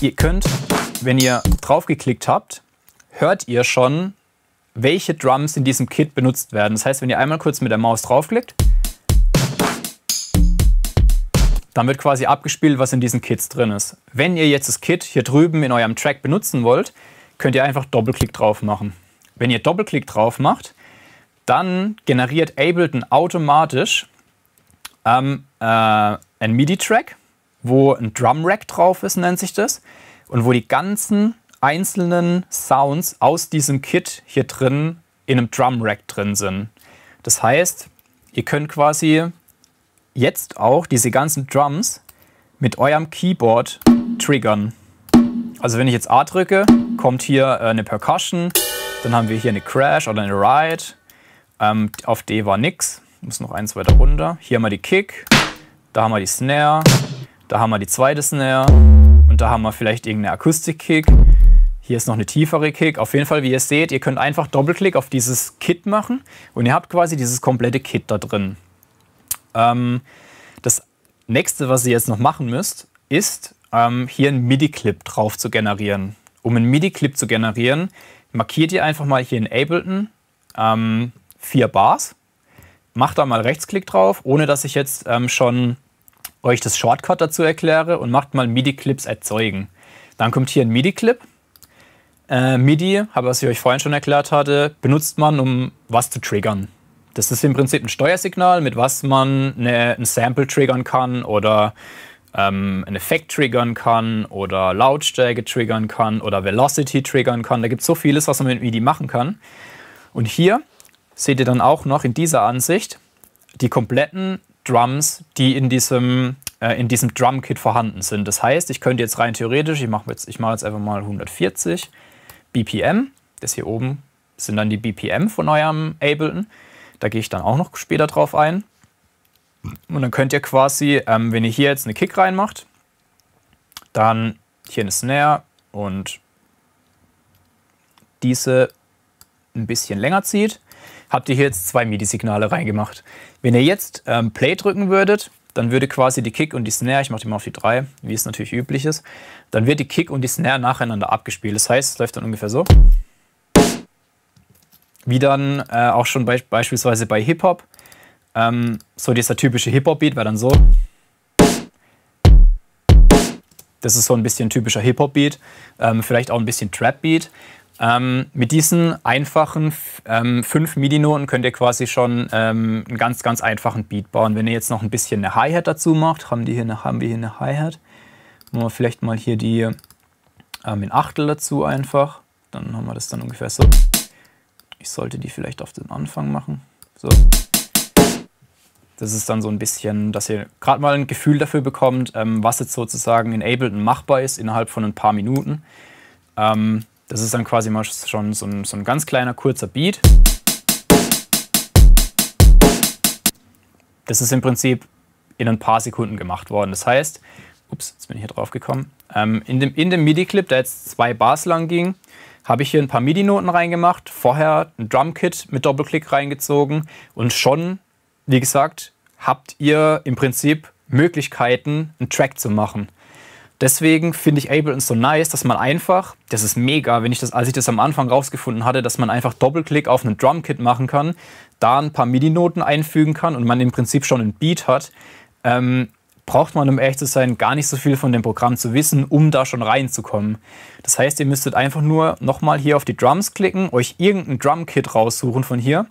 ihr könnt, wenn ihr draufgeklickt habt, hört ihr schon, welche Drums in diesem Kit benutzt werden. Das heißt, wenn ihr einmal kurz mit der Maus draufklickt, dann wird quasi abgespielt, was in diesen Kits drin ist. Wenn ihr jetzt das Kit hier drüben in eurem Track benutzen wollt, könnt ihr einfach Doppelklick drauf machen. Wenn ihr Doppelklick drauf macht, dann generiert Ableton automatisch ähm, äh, ein MIDI-Track, wo ein Drum-Rack drauf ist, nennt sich das, und wo die ganzen einzelnen Sounds aus diesem Kit hier drin in einem Drum-Rack drin sind. Das heißt, ihr könnt quasi jetzt auch diese ganzen Drums mit eurem Keyboard triggern. Also wenn ich jetzt A drücke, kommt hier äh, eine Percussion, dann haben wir hier eine Crash oder eine Ride, ähm, auf D war nix. Muss noch eins weiter runter. Hier haben wir die Kick. Da haben wir die Snare. Da haben wir die zweite Snare. Und da haben wir vielleicht irgendeine Akustik-Kick. Hier ist noch eine tiefere Kick. Auf jeden Fall, wie ihr seht, ihr könnt einfach Doppelklick auf dieses Kit machen und ihr habt quasi dieses komplette Kit da drin. Ähm, das nächste, was ihr jetzt noch machen müsst, ist ähm, hier einen MIDI-Clip drauf zu generieren. Um einen MIDI-Clip zu generieren, markiert ihr einfach mal hier in Ableton ähm, vier Bars. Macht da mal Rechtsklick drauf, ohne dass ich jetzt ähm, schon euch das Shortcut dazu erkläre und macht mal MIDI-Clips erzeugen. Dann kommt hier ein MIDI-Clip. Äh, MIDI, was ich euch vorhin schon erklärt hatte, benutzt man, um was zu triggern. Das ist im Prinzip ein Steuersignal, mit was man eine, ein Sample triggern kann oder ähm, einen Effekt triggern kann oder Lautstärke triggern kann oder Velocity triggern kann. Da gibt es so vieles, was man mit MIDI machen kann. Und hier seht ihr dann auch noch in dieser Ansicht die kompletten Drums, die in diesem, äh, in diesem Drum-Kit vorhanden sind. Das heißt, ich könnte jetzt rein theoretisch, ich mache jetzt, mach jetzt einfach mal 140 BPM, das hier oben sind dann die BPM von eurem Ableton. Da gehe ich dann auch noch später drauf ein. Und dann könnt ihr quasi, ähm, wenn ihr hier jetzt eine Kick reinmacht, dann hier eine Snare und diese ein bisschen länger zieht, habt ihr hier jetzt zwei MIDI-Signale reingemacht. Wenn ihr jetzt ähm, Play drücken würdet, dann würde quasi die Kick und die Snare, ich mache die mal auf die 3, wie es natürlich üblich ist, dann wird die Kick und die Snare nacheinander abgespielt. Das heißt, es läuft dann ungefähr so. Wie dann äh, auch schon be beispielsweise bei Hip-Hop. Ähm, so dieser typische Hip-Hop-Beat wäre dann so. Das ist so ein bisschen typischer Hip-Hop-Beat, ähm, vielleicht auch ein bisschen Trap-Beat. Ähm, mit diesen einfachen ähm, fünf MIDI-Noten könnt ihr quasi schon ähm, einen ganz, ganz einfachen Beat bauen. Wenn ihr jetzt noch ein bisschen eine Hi-Hat dazu macht, haben, die hier eine, haben wir hier eine Hi-Hat. Machen wir vielleicht mal hier die ähm, in Achtel dazu einfach. Dann haben wir das dann ungefähr so. Ich sollte die vielleicht auf den Anfang machen. So. Das ist dann so ein bisschen, dass ihr gerade mal ein Gefühl dafür bekommt, ähm, was jetzt sozusagen in Ableton machbar ist innerhalb von ein paar Minuten. Das ist dann quasi mal schon so ein, so ein ganz kleiner, kurzer Beat. Das ist im Prinzip in ein paar Sekunden gemacht worden. Das heißt, ups, jetzt bin ich hier drauf gekommen. Ähm, in dem, in dem MIDI-Clip, der jetzt zwei Bars lang ging, habe ich hier ein paar MIDI-Noten reingemacht, vorher ein Drumkit mit Doppelklick reingezogen und schon, wie gesagt, habt ihr im Prinzip Möglichkeiten, einen Track zu machen. Deswegen finde ich Ableton so nice, dass man einfach, das ist mega, wenn ich das, als ich das am Anfang rausgefunden hatte, dass man einfach Doppelklick auf einen Drumkit machen kann, da ein paar MIDI-Noten einfügen kann und man im Prinzip schon einen Beat hat, ähm, braucht man, um ehrlich zu sein, gar nicht so viel von dem Programm zu wissen, um da schon reinzukommen. Das heißt, ihr müsstet einfach nur nochmal hier auf die Drums klicken, euch irgendein Drumkit raussuchen von hier,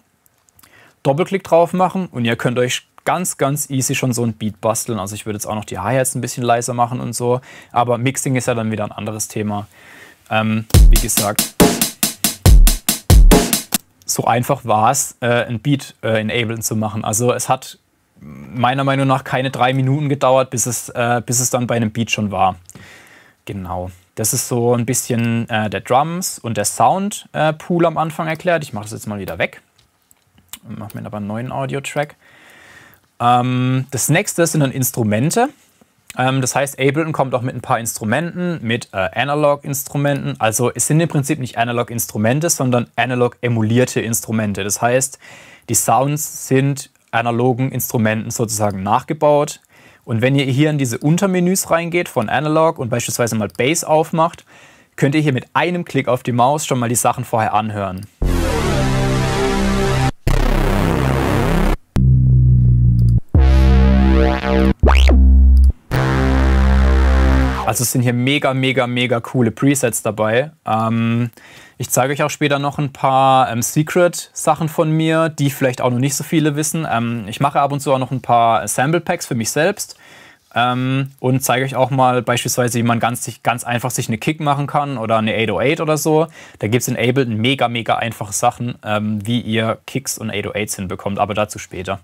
Doppelklick drauf machen und ihr könnt euch ganz, ganz easy schon so ein Beat basteln. Also ich würde jetzt auch noch die Hi-Hats ein bisschen leiser machen und so. Aber Mixing ist ja dann wieder ein anderes Thema. Ähm, wie gesagt, so einfach war es, äh, ein Beat äh, in zu machen. Also es hat meiner Meinung nach keine drei Minuten gedauert, bis es, äh, bis es dann bei einem Beat schon war. Genau. Das ist so ein bisschen äh, der Drums und der Sound-Pool äh, am Anfang erklärt. Ich mache das jetzt mal wieder weg. Mache mir aber einen neuen Audio-Track. Ähm, das nächste sind dann Instrumente. Ähm, das heißt, Ableton kommt auch mit ein paar Instrumenten, mit äh, Analog-Instrumenten. Also es sind im Prinzip nicht Analog-Instrumente, sondern Analog-emulierte Instrumente. Das heißt, die Sounds sind analogen Instrumenten sozusagen nachgebaut. Und wenn ihr hier in diese Untermenüs reingeht von Analog und beispielsweise mal Bass aufmacht, könnt ihr hier mit einem Klick auf die Maus schon mal die Sachen vorher anhören. Also es sind hier mega, mega, mega coole Presets dabei. Ähm, ich zeige euch auch später noch ein paar ähm, Secret-Sachen von mir, die vielleicht auch noch nicht so viele wissen. Ähm, ich mache ab und zu auch noch ein paar Sample Packs für mich selbst ähm, und zeige euch auch mal beispielsweise, wie man ganz, ganz einfach sich eine Kick machen kann oder eine 808 oder so. Da gibt es in Ableton mega, mega einfache Sachen, ähm, wie ihr Kicks und 808s hinbekommt, aber dazu später.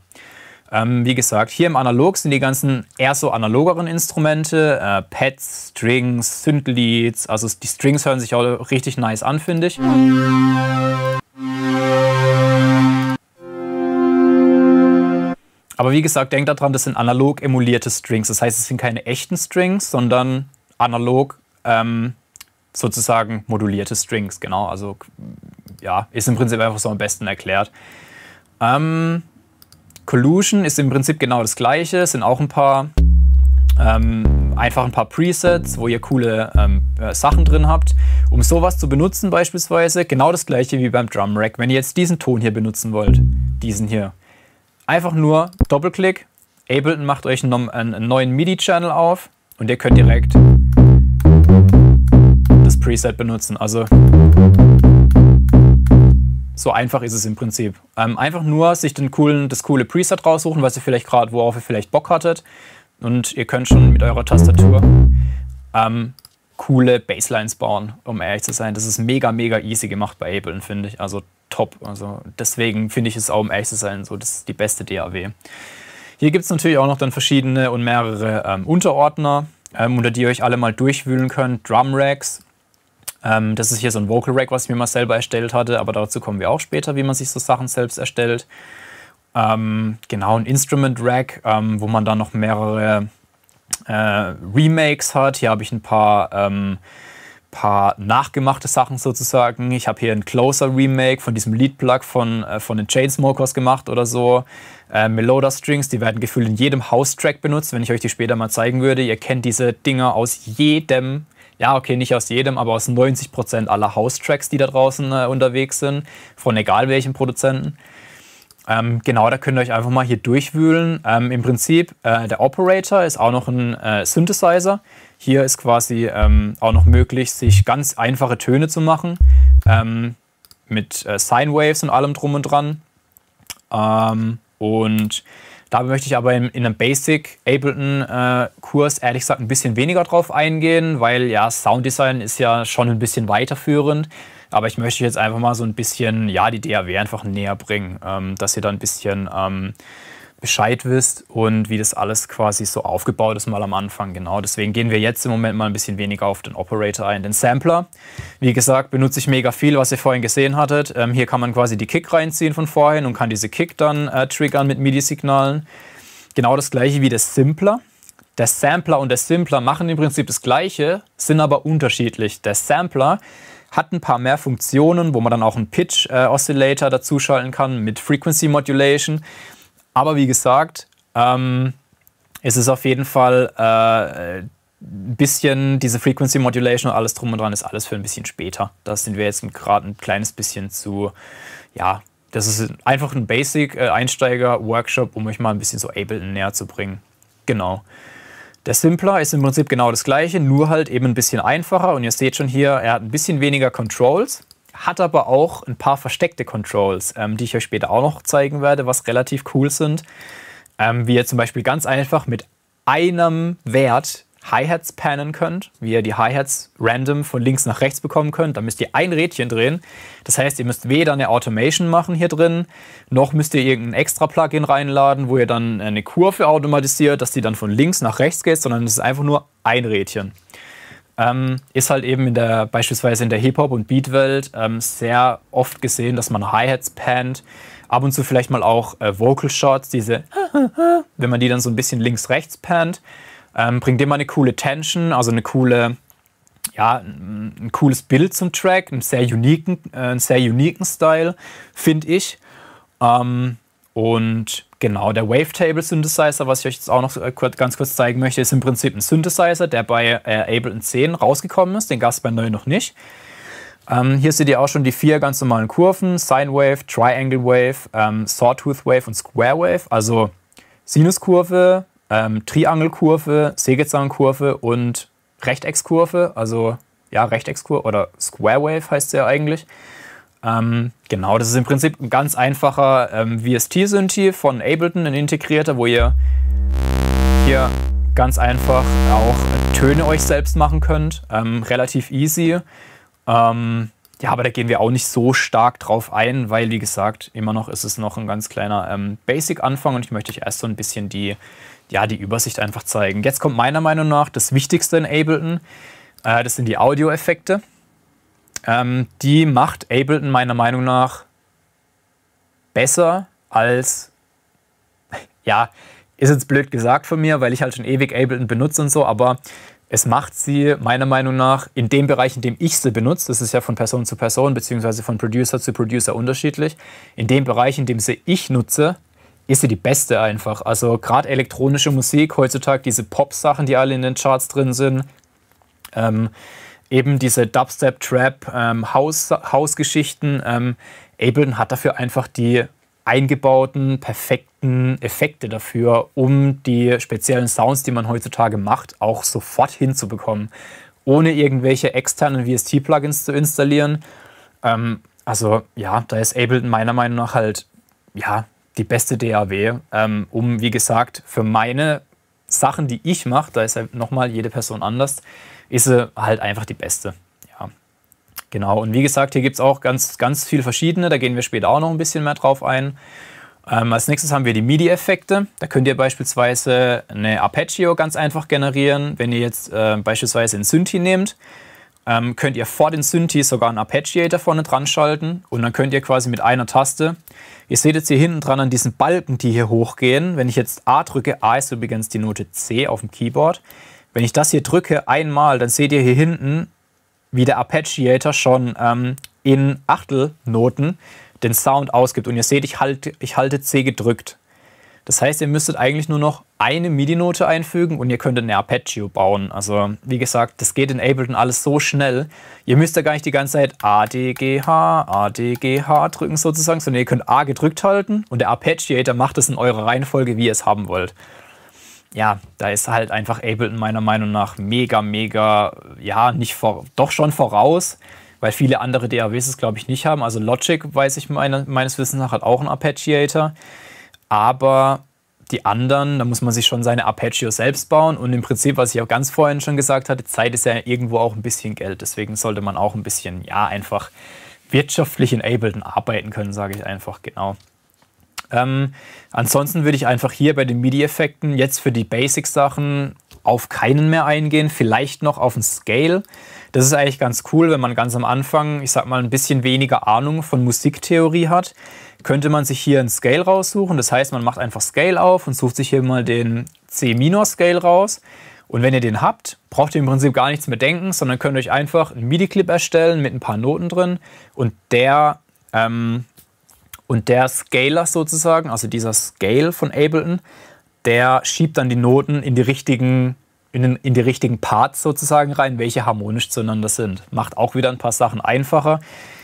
Ähm, wie gesagt, hier im Analog sind die ganzen eher so analogeren Instrumente, äh, Pads, Strings, Synthleads. Also die Strings hören sich auch richtig nice an, finde ich. Aber wie gesagt, denkt daran, das sind analog emulierte Strings. Das heißt, es sind keine echten Strings, sondern analog ähm, sozusagen modulierte Strings. Genau, also ja, ist im Prinzip einfach so am besten erklärt. Ähm, Collusion ist im Prinzip genau das gleiche, es sind auch ein paar, ähm, einfach ein paar Presets, wo ihr coole ähm, äh, Sachen drin habt. Um sowas zu benutzen beispielsweise, genau das gleiche wie beim Drum Rack. Wenn ihr jetzt diesen Ton hier benutzen wollt, diesen hier, einfach nur Doppelklick, Ableton macht euch einen, einen neuen MIDI-Channel auf und ihr könnt direkt Preset benutzen. Also so einfach ist es im Prinzip. Ähm, einfach nur sich den coolen, das coole Preset raussuchen, was ihr vielleicht gerade, worauf ihr vielleicht Bock hattet. Und ihr könnt schon mit eurer Tastatur ähm, coole Baselines bauen, um ehrlich zu sein. Das ist mega, mega easy gemacht bei Ableton, finde ich. Also top. Also deswegen finde ich es auch, um ehrlich zu sein, so das ist die beste DAW. Hier gibt es natürlich auch noch dann verschiedene und mehrere ähm, Unterordner, ähm, unter die ihr euch alle mal durchwühlen könnt. Drum Racks. Ähm, das ist hier so ein Vocal Rack, was ich mir mal selber erstellt hatte, aber dazu kommen wir auch später, wie man sich so Sachen selbst erstellt. Ähm, genau, ein Instrument Rack, ähm, wo man dann noch mehrere äh, Remakes hat. Hier habe ich ein paar, ähm, paar nachgemachte Sachen sozusagen. Ich habe hier ein Closer Remake von diesem Lead-Plug von, äh, von den Chainsmokers gemacht oder so. Äh, Meloda Strings, die werden gefühlt in jedem House-Track benutzt, wenn ich euch die später mal zeigen würde. Ihr kennt diese Dinger aus jedem ja, okay, nicht aus jedem, aber aus 90% aller House-Tracks, die da draußen äh, unterwegs sind, von egal welchen Produzenten. Ähm, genau, da könnt ihr euch einfach mal hier durchwühlen. Ähm, Im Prinzip, äh, der Operator ist auch noch ein äh, Synthesizer. Hier ist quasi ähm, auch noch möglich, sich ganz einfache Töne zu machen. Ähm, mit äh, Sine Waves und allem drum und dran. Ähm, und da möchte ich aber in, in einem Basic Ableton-Kurs äh, ehrlich gesagt ein bisschen weniger drauf eingehen, weil ja, Sounddesign ist ja schon ein bisschen weiterführend. Aber ich möchte jetzt einfach mal so ein bisschen, ja, die DAW einfach näher bringen, ähm, dass ihr da ein bisschen ähm, Bescheid wisst und wie das alles quasi so aufgebaut ist mal am Anfang. Genau, deswegen gehen wir jetzt im Moment mal ein bisschen weniger auf den Operator ein. Den Sampler, wie gesagt, benutze ich mega viel, was ihr vorhin gesehen hattet. Ähm, hier kann man quasi die Kick reinziehen von vorhin und kann diese Kick dann äh, triggern mit MIDI-Signalen. Genau das gleiche wie der Simpler. Der Sampler und der Simpler machen im Prinzip das gleiche, sind aber unterschiedlich. Der Sampler hat ein paar mehr Funktionen, wo man dann auch einen Pitch äh, dazuschalten kann mit Frequency Modulation. Aber wie gesagt, ähm, es ist auf jeden Fall äh, ein bisschen diese Frequency Modulation und alles drum und dran ist alles für ein bisschen später. Da sind wir jetzt gerade ein kleines bisschen zu, ja, das ist einfach ein Basic-Einsteiger-Workshop, um euch mal ein bisschen so Ableton näher zu bringen. Genau. Der Simpler ist im Prinzip genau das gleiche, nur halt eben ein bisschen einfacher. Und ihr seht schon hier, er hat ein bisschen weniger Controls, hat aber auch ein paar versteckte Controls, ähm, die ich euch später auch noch zeigen werde, was relativ cool sind. Ähm, wie ihr zum Beispiel ganz einfach mit einem Wert Hi-Hats pannen könnt, wie ihr die Hi-Hats random von links nach rechts bekommen könnt. Da müsst ihr ein Rädchen drehen. Das heißt, ihr müsst weder eine Automation machen hier drin, noch müsst ihr irgendein extra Plugin reinladen, wo ihr dann eine Kurve automatisiert, dass die dann von links nach rechts geht, sondern es ist einfach nur ein Rädchen. Ähm, ist halt eben in der, beispielsweise in der Hip-Hop- und Beat-Welt ähm, sehr oft gesehen, dass man Hi-Hats pannt. Ab und zu vielleicht mal auch äh, Vocal Shots, diese, wenn man die dann so ein bisschen links-rechts pannt. Ähm, bringt immer eine coole Tension, also eine coole, ja, ein, ein cooles Bild zum Track, einen sehr uniken, äh, einen sehr uniken Style, finde ich. Ähm, und genau, der Wavetable Synthesizer, was ich euch jetzt auch noch ganz kurz zeigen möchte, ist im Prinzip ein Synthesizer, der bei äh, Ableton 10 rausgekommen ist. Den gab es bei 9 noch nicht. Ähm, hier seht ihr auch schon die vier ganz normalen Kurven: Sine Wave, Triangle Wave, ähm, Sawtooth Wave und Square Wave. Also Sinuskurve, ähm, Triangelkurve, Sägezahnkurve und Rechteckskurve, also ja, Rechteckskurve oder Square Wave heißt sie ja eigentlich. Ähm, genau, das ist im Prinzip ein ganz einfacher ähm, VST-Synthi von Ableton, ein integrierter, wo ihr hier ganz einfach auch Töne euch selbst machen könnt. Ähm, relativ easy. Ähm, ja, aber da gehen wir auch nicht so stark drauf ein, weil, wie gesagt, immer noch ist es noch ein ganz kleiner ähm, Basic-Anfang und ich möchte euch erst so ein bisschen die, ja, die Übersicht einfach zeigen. Jetzt kommt meiner Meinung nach das Wichtigste in Ableton. Äh, das sind die Audio-Effekte. Ähm, die macht Ableton meiner Meinung nach besser als, ja, ist jetzt blöd gesagt von mir, weil ich halt schon ewig Ableton benutze und so, aber es macht sie meiner Meinung nach in dem Bereich, in dem ich sie benutze, das ist ja von Person zu Person beziehungsweise von Producer zu Producer unterschiedlich, in dem Bereich, in dem sie ich nutze, ist sie die beste einfach. Also gerade elektronische Musik, heutzutage diese Pop-Sachen, die alle in den Charts drin sind, ähm, eben diese Dubstep, Trap, ähm, House, House-Geschichten. Ähm, Ableton hat dafür einfach die eingebauten, perfekten Effekte dafür, um die speziellen Sounds, die man heutzutage macht, auch sofort hinzubekommen. ohne irgendwelche externen VST-Plugins zu installieren. Ähm, also ja, da ist Ableton meiner Meinung nach halt ja, die beste DAW, ähm, um, wie gesagt, für meine Sachen, die ich mache, da ist ja nochmal jede Person anders, ist sie halt einfach die beste. Ja, genau. Und wie gesagt, hier gibt es auch ganz, ganz viele verschiedene, da gehen wir später auch noch ein bisschen mehr drauf ein. Ähm, als nächstes haben wir die MIDI-Effekte. Da könnt ihr beispielsweise eine Arpeggio ganz einfach generieren. Wenn ihr jetzt äh, beispielsweise einen Synthi nehmt, ähm, könnt ihr vor den Synthes sogar einen Arpeggiator vorne dran schalten und dann könnt ihr quasi mit einer Taste, ihr seht jetzt hier hinten dran an diesen Balken, die hier hochgehen, wenn ich jetzt A drücke, A ist übrigens die Note C auf dem Keyboard, wenn ich das hier drücke einmal, dann seht ihr hier hinten, wie der Arpeggiator schon ähm, in Achtelnoten den Sound ausgibt. Und ihr seht, ich halte, ich halte C gedrückt. Das heißt, ihr müsstet eigentlich nur noch eine MIDI-Note einfügen und ihr könntet eine Arpeggio bauen. Also wie gesagt, das geht in Ableton alles so schnell. Ihr müsst ja gar nicht die ganze Zeit A, D, G, H, A, D, G, H drücken sozusagen, sondern ihr könnt A gedrückt halten und der Arpeggiator macht es in eurer Reihenfolge, wie ihr es haben wollt. Ja, da ist halt einfach Ableton meiner Meinung nach mega, mega, ja, nicht vor, doch schon voraus weil viele andere DAWs es, glaube ich, nicht haben. Also Logic, weiß ich meine, meines Wissens nach, hat auch einen Arpeggiator. Aber die anderen, da muss man sich schon seine Arpeggio selbst bauen. Und im Prinzip, was ich auch ganz vorhin schon gesagt hatte, Zeit ist ja irgendwo auch ein bisschen Geld. Deswegen sollte man auch ein bisschen, ja, einfach wirtschaftlich in Ableton arbeiten können, sage ich einfach, genau. Ähm, ansonsten würde ich einfach hier bei den MIDI-Effekten jetzt für die Basic-Sachen auf keinen mehr eingehen, vielleicht noch auf den Scale. Das ist eigentlich ganz cool, wenn man ganz am Anfang, ich sag mal, ein bisschen weniger Ahnung von Musiktheorie hat, könnte man sich hier einen Scale raussuchen. Das heißt, man macht einfach Scale auf und sucht sich hier mal den C-Scale raus. Und wenn ihr den habt, braucht ihr im Prinzip gar nichts mehr denken, sondern könnt euch einfach einen MIDI-Clip erstellen mit ein paar Noten drin und der, ähm, und der Scaler sozusagen, also dieser Scale von Ableton, der schiebt dann die Noten in die richtigen, in, den, in die richtigen Parts sozusagen rein, welche harmonisch zueinander sind. Macht auch wieder ein paar Sachen einfacher.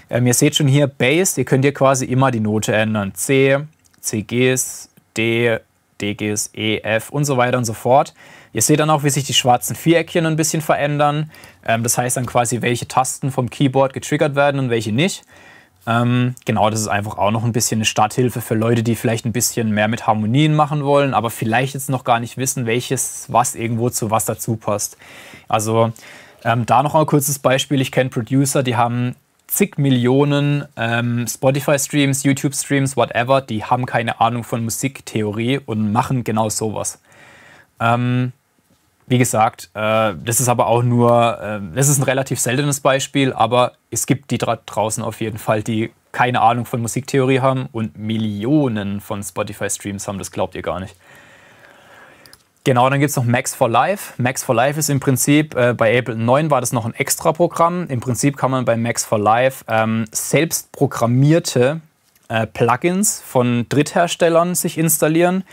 Ähm, ihr seht schon hier Bass, ihr könnt hier quasi immer die Note ändern. C, CGs, D, DGs, E, F und so weiter und so fort. Ihr seht dann auch, wie sich die schwarzen Viereckchen ein bisschen verändern. Ähm, das heißt dann quasi, welche Tasten vom Keyboard getriggert werden und welche nicht. Ähm, genau, das ist einfach auch noch ein bisschen eine Starthilfe für Leute, die vielleicht ein bisschen mehr mit Harmonien machen wollen, aber vielleicht jetzt noch gar nicht wissen, welches was irgendwo zu was dazu passt. Also ähm, da noch ein kurzes Beispiel. Ich kenne Producer, die haben zig Millionen ähm, Spotify-Streams, YouTube-Streams, whatever, die haben keine Ahnung von Musiktheorie und machen genau sowas. Ähm, wie gesagt, äh, das ist aber auch nur, äh, das ist ein relativ seltenes Beispiel, aber es gibt die da draußen auf jeden Fall, die keine Ahnung von Musiktheorie haben und Millionen von Spotify-Streams haben, das glaubt ihr gar nicht. Genau, dann gibt es noch Max for Life. Max for Life ist im Prinzip, äh, bei Ableton 9 war das noch ein extra Programm. Im Prinzip kann man bei Max for Life ähm, selbst programmierte äh, Plugins von Drittherstellern sich installieren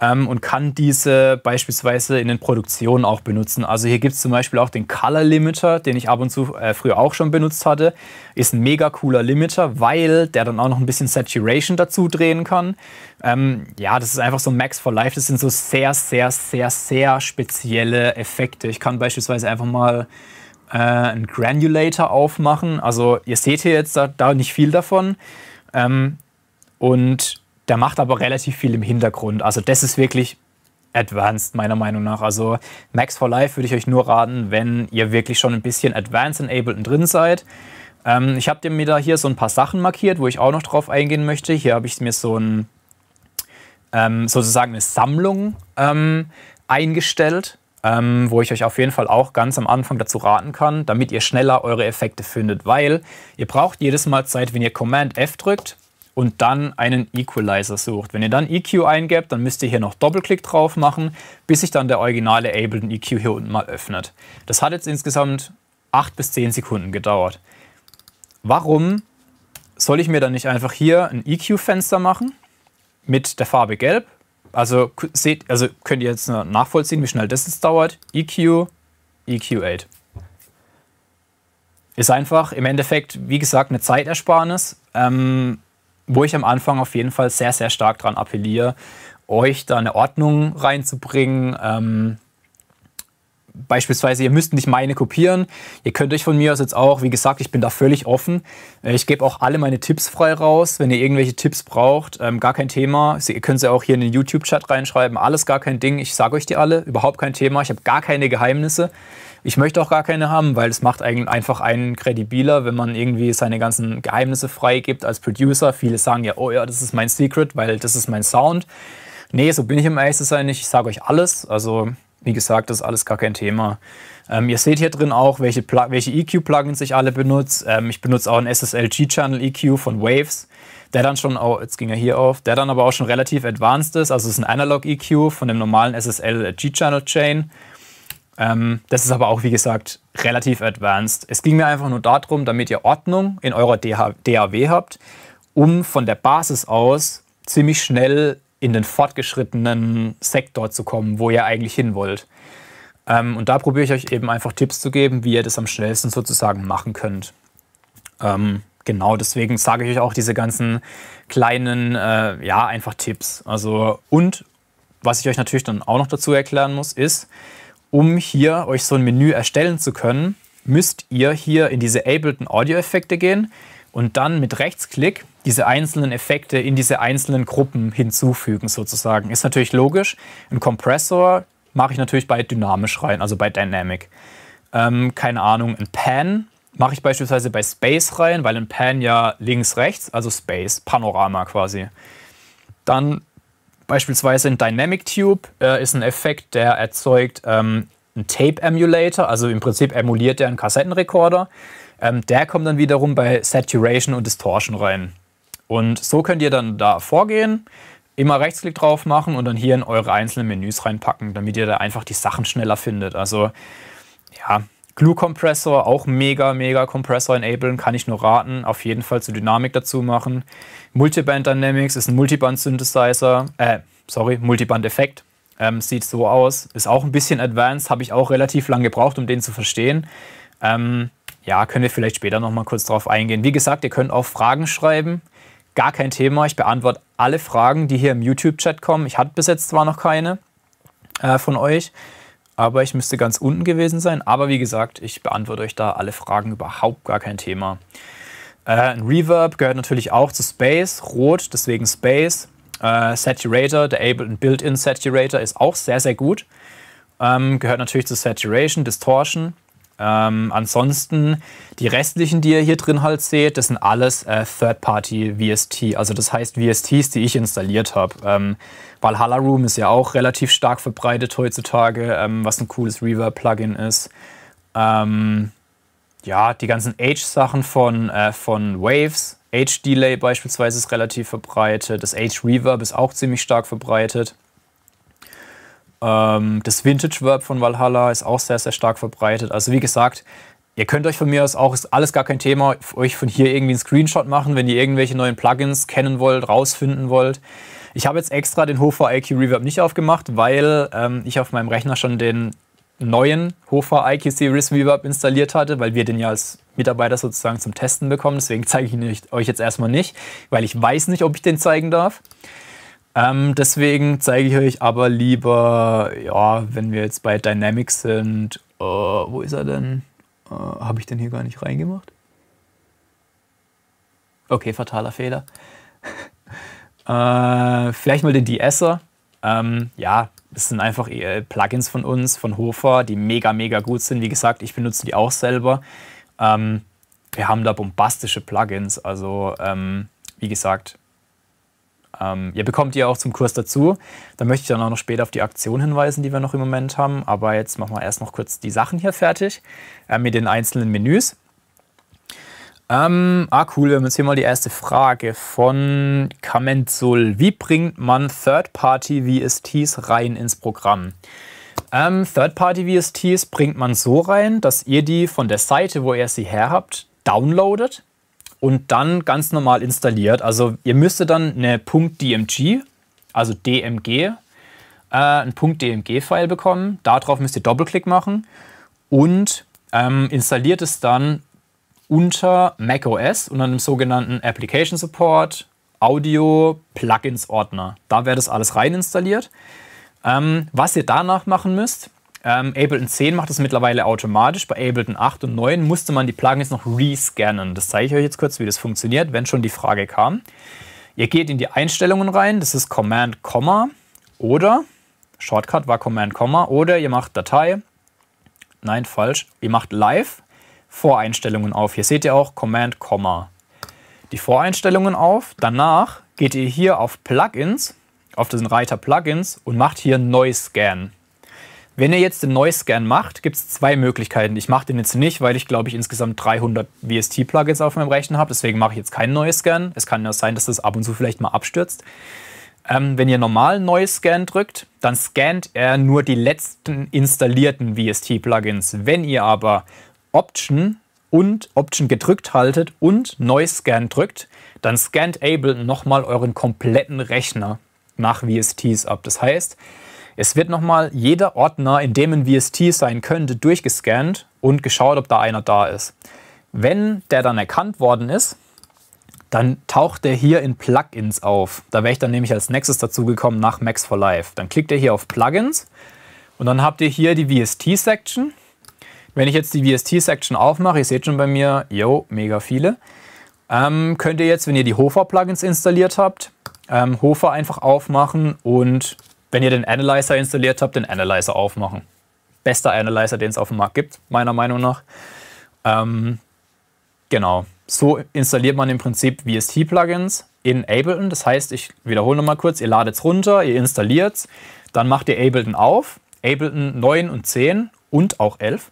ähm, und kann diese beispielsweise in den Produktionen auch benutzen. Also hier gibt es zum Beispiel auch den Color Limiter, den ich ab und zu äh, früher auch schon benutzt hatte. Ist ein mega cooler Limiter, weil der dann auch noch ein bisschen Saturation dazu drehen kann. Ähm, ja, das ist einfach so Max for Life. Das sind so sehr, sehr, sehr, sehr spezielle Effekte. Ich kann beispielsweise einfach mal äh, einen Granulator aufmachen. Also ihr seht hier jetzt da, da nicht viel davon. Ähm, und der macht aber relativ viel im Hintergrund. Also das ist wirklich advanced, meiner Meinung nach. Also Max for Life würde ich euch nur raten, wenn ihr wirklich schon ein bisschen advanced in Ableton drin seid. Ähm, ich habe mir da hier so ein paar Sachen markiert, wo ich auch noch drauf eingehen möchte. Hier habe ich mir so ein, ähm, sozusagen eine Sammlung ähm, eingestellt, ähm, wo ich euch auf jeden Fall auch ganz am Anfang dazu raten kann, damit ihr schneller eure Effekte findet. Weil ihr braucht jedes Mal Zeit, wenn ihr Command F drückt, und dann einen Equalizer sucht. Wenn ihr dann EQ eingebt, dann müsst ihr hier noch Doppelklick drauf machen, bis sich dann der originale Ableton EQ hier unten mal öffnet. Das hat jetzt insgesamt 8 bis 10 Sekunden gedauert. Warum soll ich mir dann nicht einfach hier ein EQ-Fenster machen mit der Farbe Gelb? Also, seht, also könnt ihr jetzt nachvollziehen, wie schnell das jetzt dauert. EQ, EQ8. Ist einfach im Endeffekt, wie gesagt, eine Zeitersparnis. Ähm, wo ich am Anfang auf jeden Fall sehr, sehr stark daran appelliere, euch da eine Ordnung reinzubringen. Ähm, beispielsweise, ihr müsst nicht meine kopieren. Ihr könnt euch von mir aus jetzt auch, wie gesagt, ich bin da völlig offen. Äh, ich gebe auch alle meine Tipps frei raus. Wenn ihr irgendwelche Tipps braucht, ähm, gar kein Thema. Ihr könnt sie auch hier in den YouTube-Chat reinschreiben. Alles gar kein Ding. Ich sage euch die alle. Überhaupt kein Thema. Ich habe gar keine Geheimnisse. Ich möchte auch gar keine haben, weil es macht eigentlich einfach einen kredibiler, wenn man irgendwie seine ganzen Geheimnisse freigibt als Producer. Viele sagen ja, oh ja, das ist mein Secret, weil das ist mein Sound. Nee, so bin ich im ehrlich sein nicht. Ich sage euch alles. Also wie gesagt, das ist alles gar kein Thema. Ähm, ihr seht hier drin auch, welche, welche EQ-Plugins ich alle benutze. Ähm, ich benutze auch einen SSL G-Channel EQ von Waves, der dann schon, auch, jetzt ging er hier auf, der dann aber auch schon relativ advanced ist. Also es ist ein Analog EQ von dem normalen SSL G-Channel Chain. Ähm, das ist aber auch, wie gesagt, relativ advanced. Es ging mir einfach nur darum, damit ihr Ordnung in eurer DAW habt, um von der Basis aus ziemlich schnell in den fortgeschrittenen Sektor zu kommen, wo ihr eigentlich hin wollt. Ähm, und da probiere ich euch eben einfach Tipps zu geben, wie ihr das am schnellsten sozusagen machen könnt. Ähm, genau, deswegen sage ich euch auch diese ganzen kleinen, äh, ja, einfach Tipps. Also, und was ich euch natürlich dann auch noch dazu erklären muss, ist, um hier euch so ein Menü erstellen zu können, müsst ihr hier in diese Ableton Audio-Effekte gehen und dann mit Rechtsklick diese einzelnen Effekte in diese einzelnen Gruppen hinzufügen sozusagen. Ist natürlich logisch. Ein Kompressor mache ich natürlich bei dynamisch rein, also bei Dynamic. Ähm, keine Ahnung, ein Pan mache ich beispielsweise bei Space rein, weil ein Pan ja links, rechts, also Space, Panorama quasi. Dann beispielsweise ein Dynamic Tube äh, ist ein Effekt, der erzeugt ähm, einen Tape Emulator, also im Prinzip emuliert er einen Kassettenrekorder. Ähm, der kommt dann wiederum bei Saturation und Distortion rein. Und so könnt ihr dann da vorgehen, immer Rechtsklick drauf machen und dann hier in eure einzelnen Menüs reinpacken, damit ihr da einfach die Sachen schneller findet. Also ja, Glue-Kompressor, auch mega, mega Kompressor enablen, kann ich nur raten. Auf jeden Fall zur Dynamik dazu machen. Multiband Dynamics ist ein Multiband-Synthesizer, äh, sorry, Multiband-Effekt. Ähm, sieht so aus, ist auch ein bisschen advanced, habe ich auch relativ lange gebraucht, um den zu verstehen. Ähm, ja, können wir vielleicht später nochmal kurz drauf eingehen. Wie gesagt, ihr könnt auch Fragen schreiben. Gar kein Thema. Ich beantworte alle Fragen, die hier im YouTube-Chat kommen. Ich hatte bis jetzt zwar noch keine äh, von euch, aber ich müsste ganz unten gewesen sein. Aber wie gesagt, ich beantworte euch da alle Fragen überhaupt gar kein Thema. Äh, ein Reverb gehört natürlich auch zu Space, rot, deswegen Space. Äh, Saturator, der Ableton Built-in Saturator ist auch sehr, sehr gut. Ähm, gehört natürlich zu Saturation, Distortion. Ähm, ansonsten die restlichen, die ihr hier drin halt seht, das sind alles äh, Third-Party VST. Also das heißt VSTs, die ich installiert habe. Ähm, Valhalla Room ist ja auch relativ stark verbreitet heutzutage, ähm, was ein cooles Reverb-Plugin ist. Ähm, ja, die ganzen Age-Sachen von, äh, von Waves. Age-Delay beispielsweise ist relativ verbreitet. Das Age-Reverb ist auch ziemlich stark verbreitet. Ähm, das Vintage-Verb von Valhalla ist auch sehr, sehr stark verbreitet. Also wie gesagt, ihr könnt euch von mir aus auch, ist alles gar kein Thema, euch von hier irgendwie einen Screenshot machen, wenn ihr irgendwelche neuen Plugins kennen wollt, rausfinden wollt. Ich habe jetzt extra den Hofer IQ Reverb nicht aufgemacht, weil ähm, ich auf meinem Rechner schon den neuen Hofer IQ Series Reverb installiert hatte, weil wir den ja als Mitarbeiter sozusagen zum Testen bekommen. Deswegen zeige ich ihn euch jetzt erstmal nicht, weil ich weiß nicht, ob ich den zeigen darf. Ähm, deswegen zeige ich euch aber lieber, ja, wenn wir jetzt bei Dynamics sind, äh, wo ist er denn? Äh, Habe ich den hier gar nicht reingemacht? Okay, fataler Fehler. äh, vielleicht mal den De-Esser. Ähm, ja, das sind einfach äh, Plugins von uns, von Hofer, die mega, mega gut sind. Wie gesagt, ich benutze die auch selber. Ähm, wir haben da bombastische Plugins. Also, ähm, wie gesagt, ähm, ihr bekommt die auch zum Kurs dazu. Da möchte ich dann auch noch später auf die Aktion hinweisen, die wir noch im Moment haben. Aber jetzt machen wir erst noch kurz die Sachen hier fertig äh, mit den einzelnen Menüs. Ähm, ah, cool, wir haben jetzt hier mal die erste Frage von Kamenzul. Wie bringt man Third-Party-VSTs rein ins Programm? Ähm, Third-Party-VSTs bringt man so rein, dass ihr die von der Seite, wo ihr sie her habt, downloadet und dann ganz normal installiert. Also ihr müsstet dann eine .dmg, also DMG, äh, ein .dmg-File bekommen. Darauf müsst ihr Doppelklick machen und ähm, installiert es dann unter macOS unter einem sogenannten Application Support Audio Plugins Ordner. Da wäre das alles rein installiert. Ähm, was ihr danach machen müsst, Ähm, Ableton 10 macht das mittlerweile automatisch. Bei Ableton 8 und 9 musste man die Plugins noch rescannen. Das zeige ich euch jetzt kurz, wie das funktioniert, wenn schon die Frage kam. Ihr geht in die Einstellungen rein, das ist Command, Komma oder Shortcut war Command, Komma oder ihr macht Datei, nein, falsch, ihr macht Live, Voreinstellungen auf. Hier seht ihr auch Command, Komma. Die Voreinstellungen auf, danach geht ihr hier auf Plugins, auf diesen Reiter Plugins und macht hier Noise Scan. Wenn ihr jetzt den Noise Scan macht, gibt es zwei Möglichkeiten. Ich mache den jetzt nicht, weil ich glaube ich insgesamt 300 VST-Plugins auf meinem Rechner habe. Deswegen mache ich jetzt keinen Noise Scan. Es kann ja sein, dass das ab und zu vielleicht mal abstürzt. Ähm, wenn ihr normal Noise Scan drückt, dann scannt er nur die letzten installierten VST-Plugins. Wenn ihr aber Option und Option gedrückt haltet und Noise Scan drückt, dann scannt Ableton nochmal euren kompletten Rechner nach VSTs ab. Das heißt, es wird nochmal jeder Ordner, in dem ein VST sein könnte, durchgescannt und geschaut, ob da einer da ist. Wenn der dann erkannt worden ist, dann taucht der hier in Plugins auf. Da wäre ich dann nämlich als nächstes dazu gekommen nach Max for Life. Dann klickt ihr hier auf Plugins und dann habt ihr hier die VST-Section. Wenn ich jetzt die VST-Section aufmache, ihr seht schon bei mir, yo, mega viele, ähm, könnt ihr jetzt, wenn ihr die Hofer-Plugins installiert habt, ähm, Hofer einfach aufmachen und wenn ihr den Analyzer installiert habt, den Analyzer aufmachen. Bester Analyzer, den es auf dem Markt gibt, meiner Meinung nach. Ähm, genau. So installiert man im Prinzip VST-Plugins in Ableton. Das heißt, ich wiederhole nochmal kurz, ihr ladet es runter, ihr installiert es, dann macht ihr Ableton auf. Ableton 9 und 10 und auch 11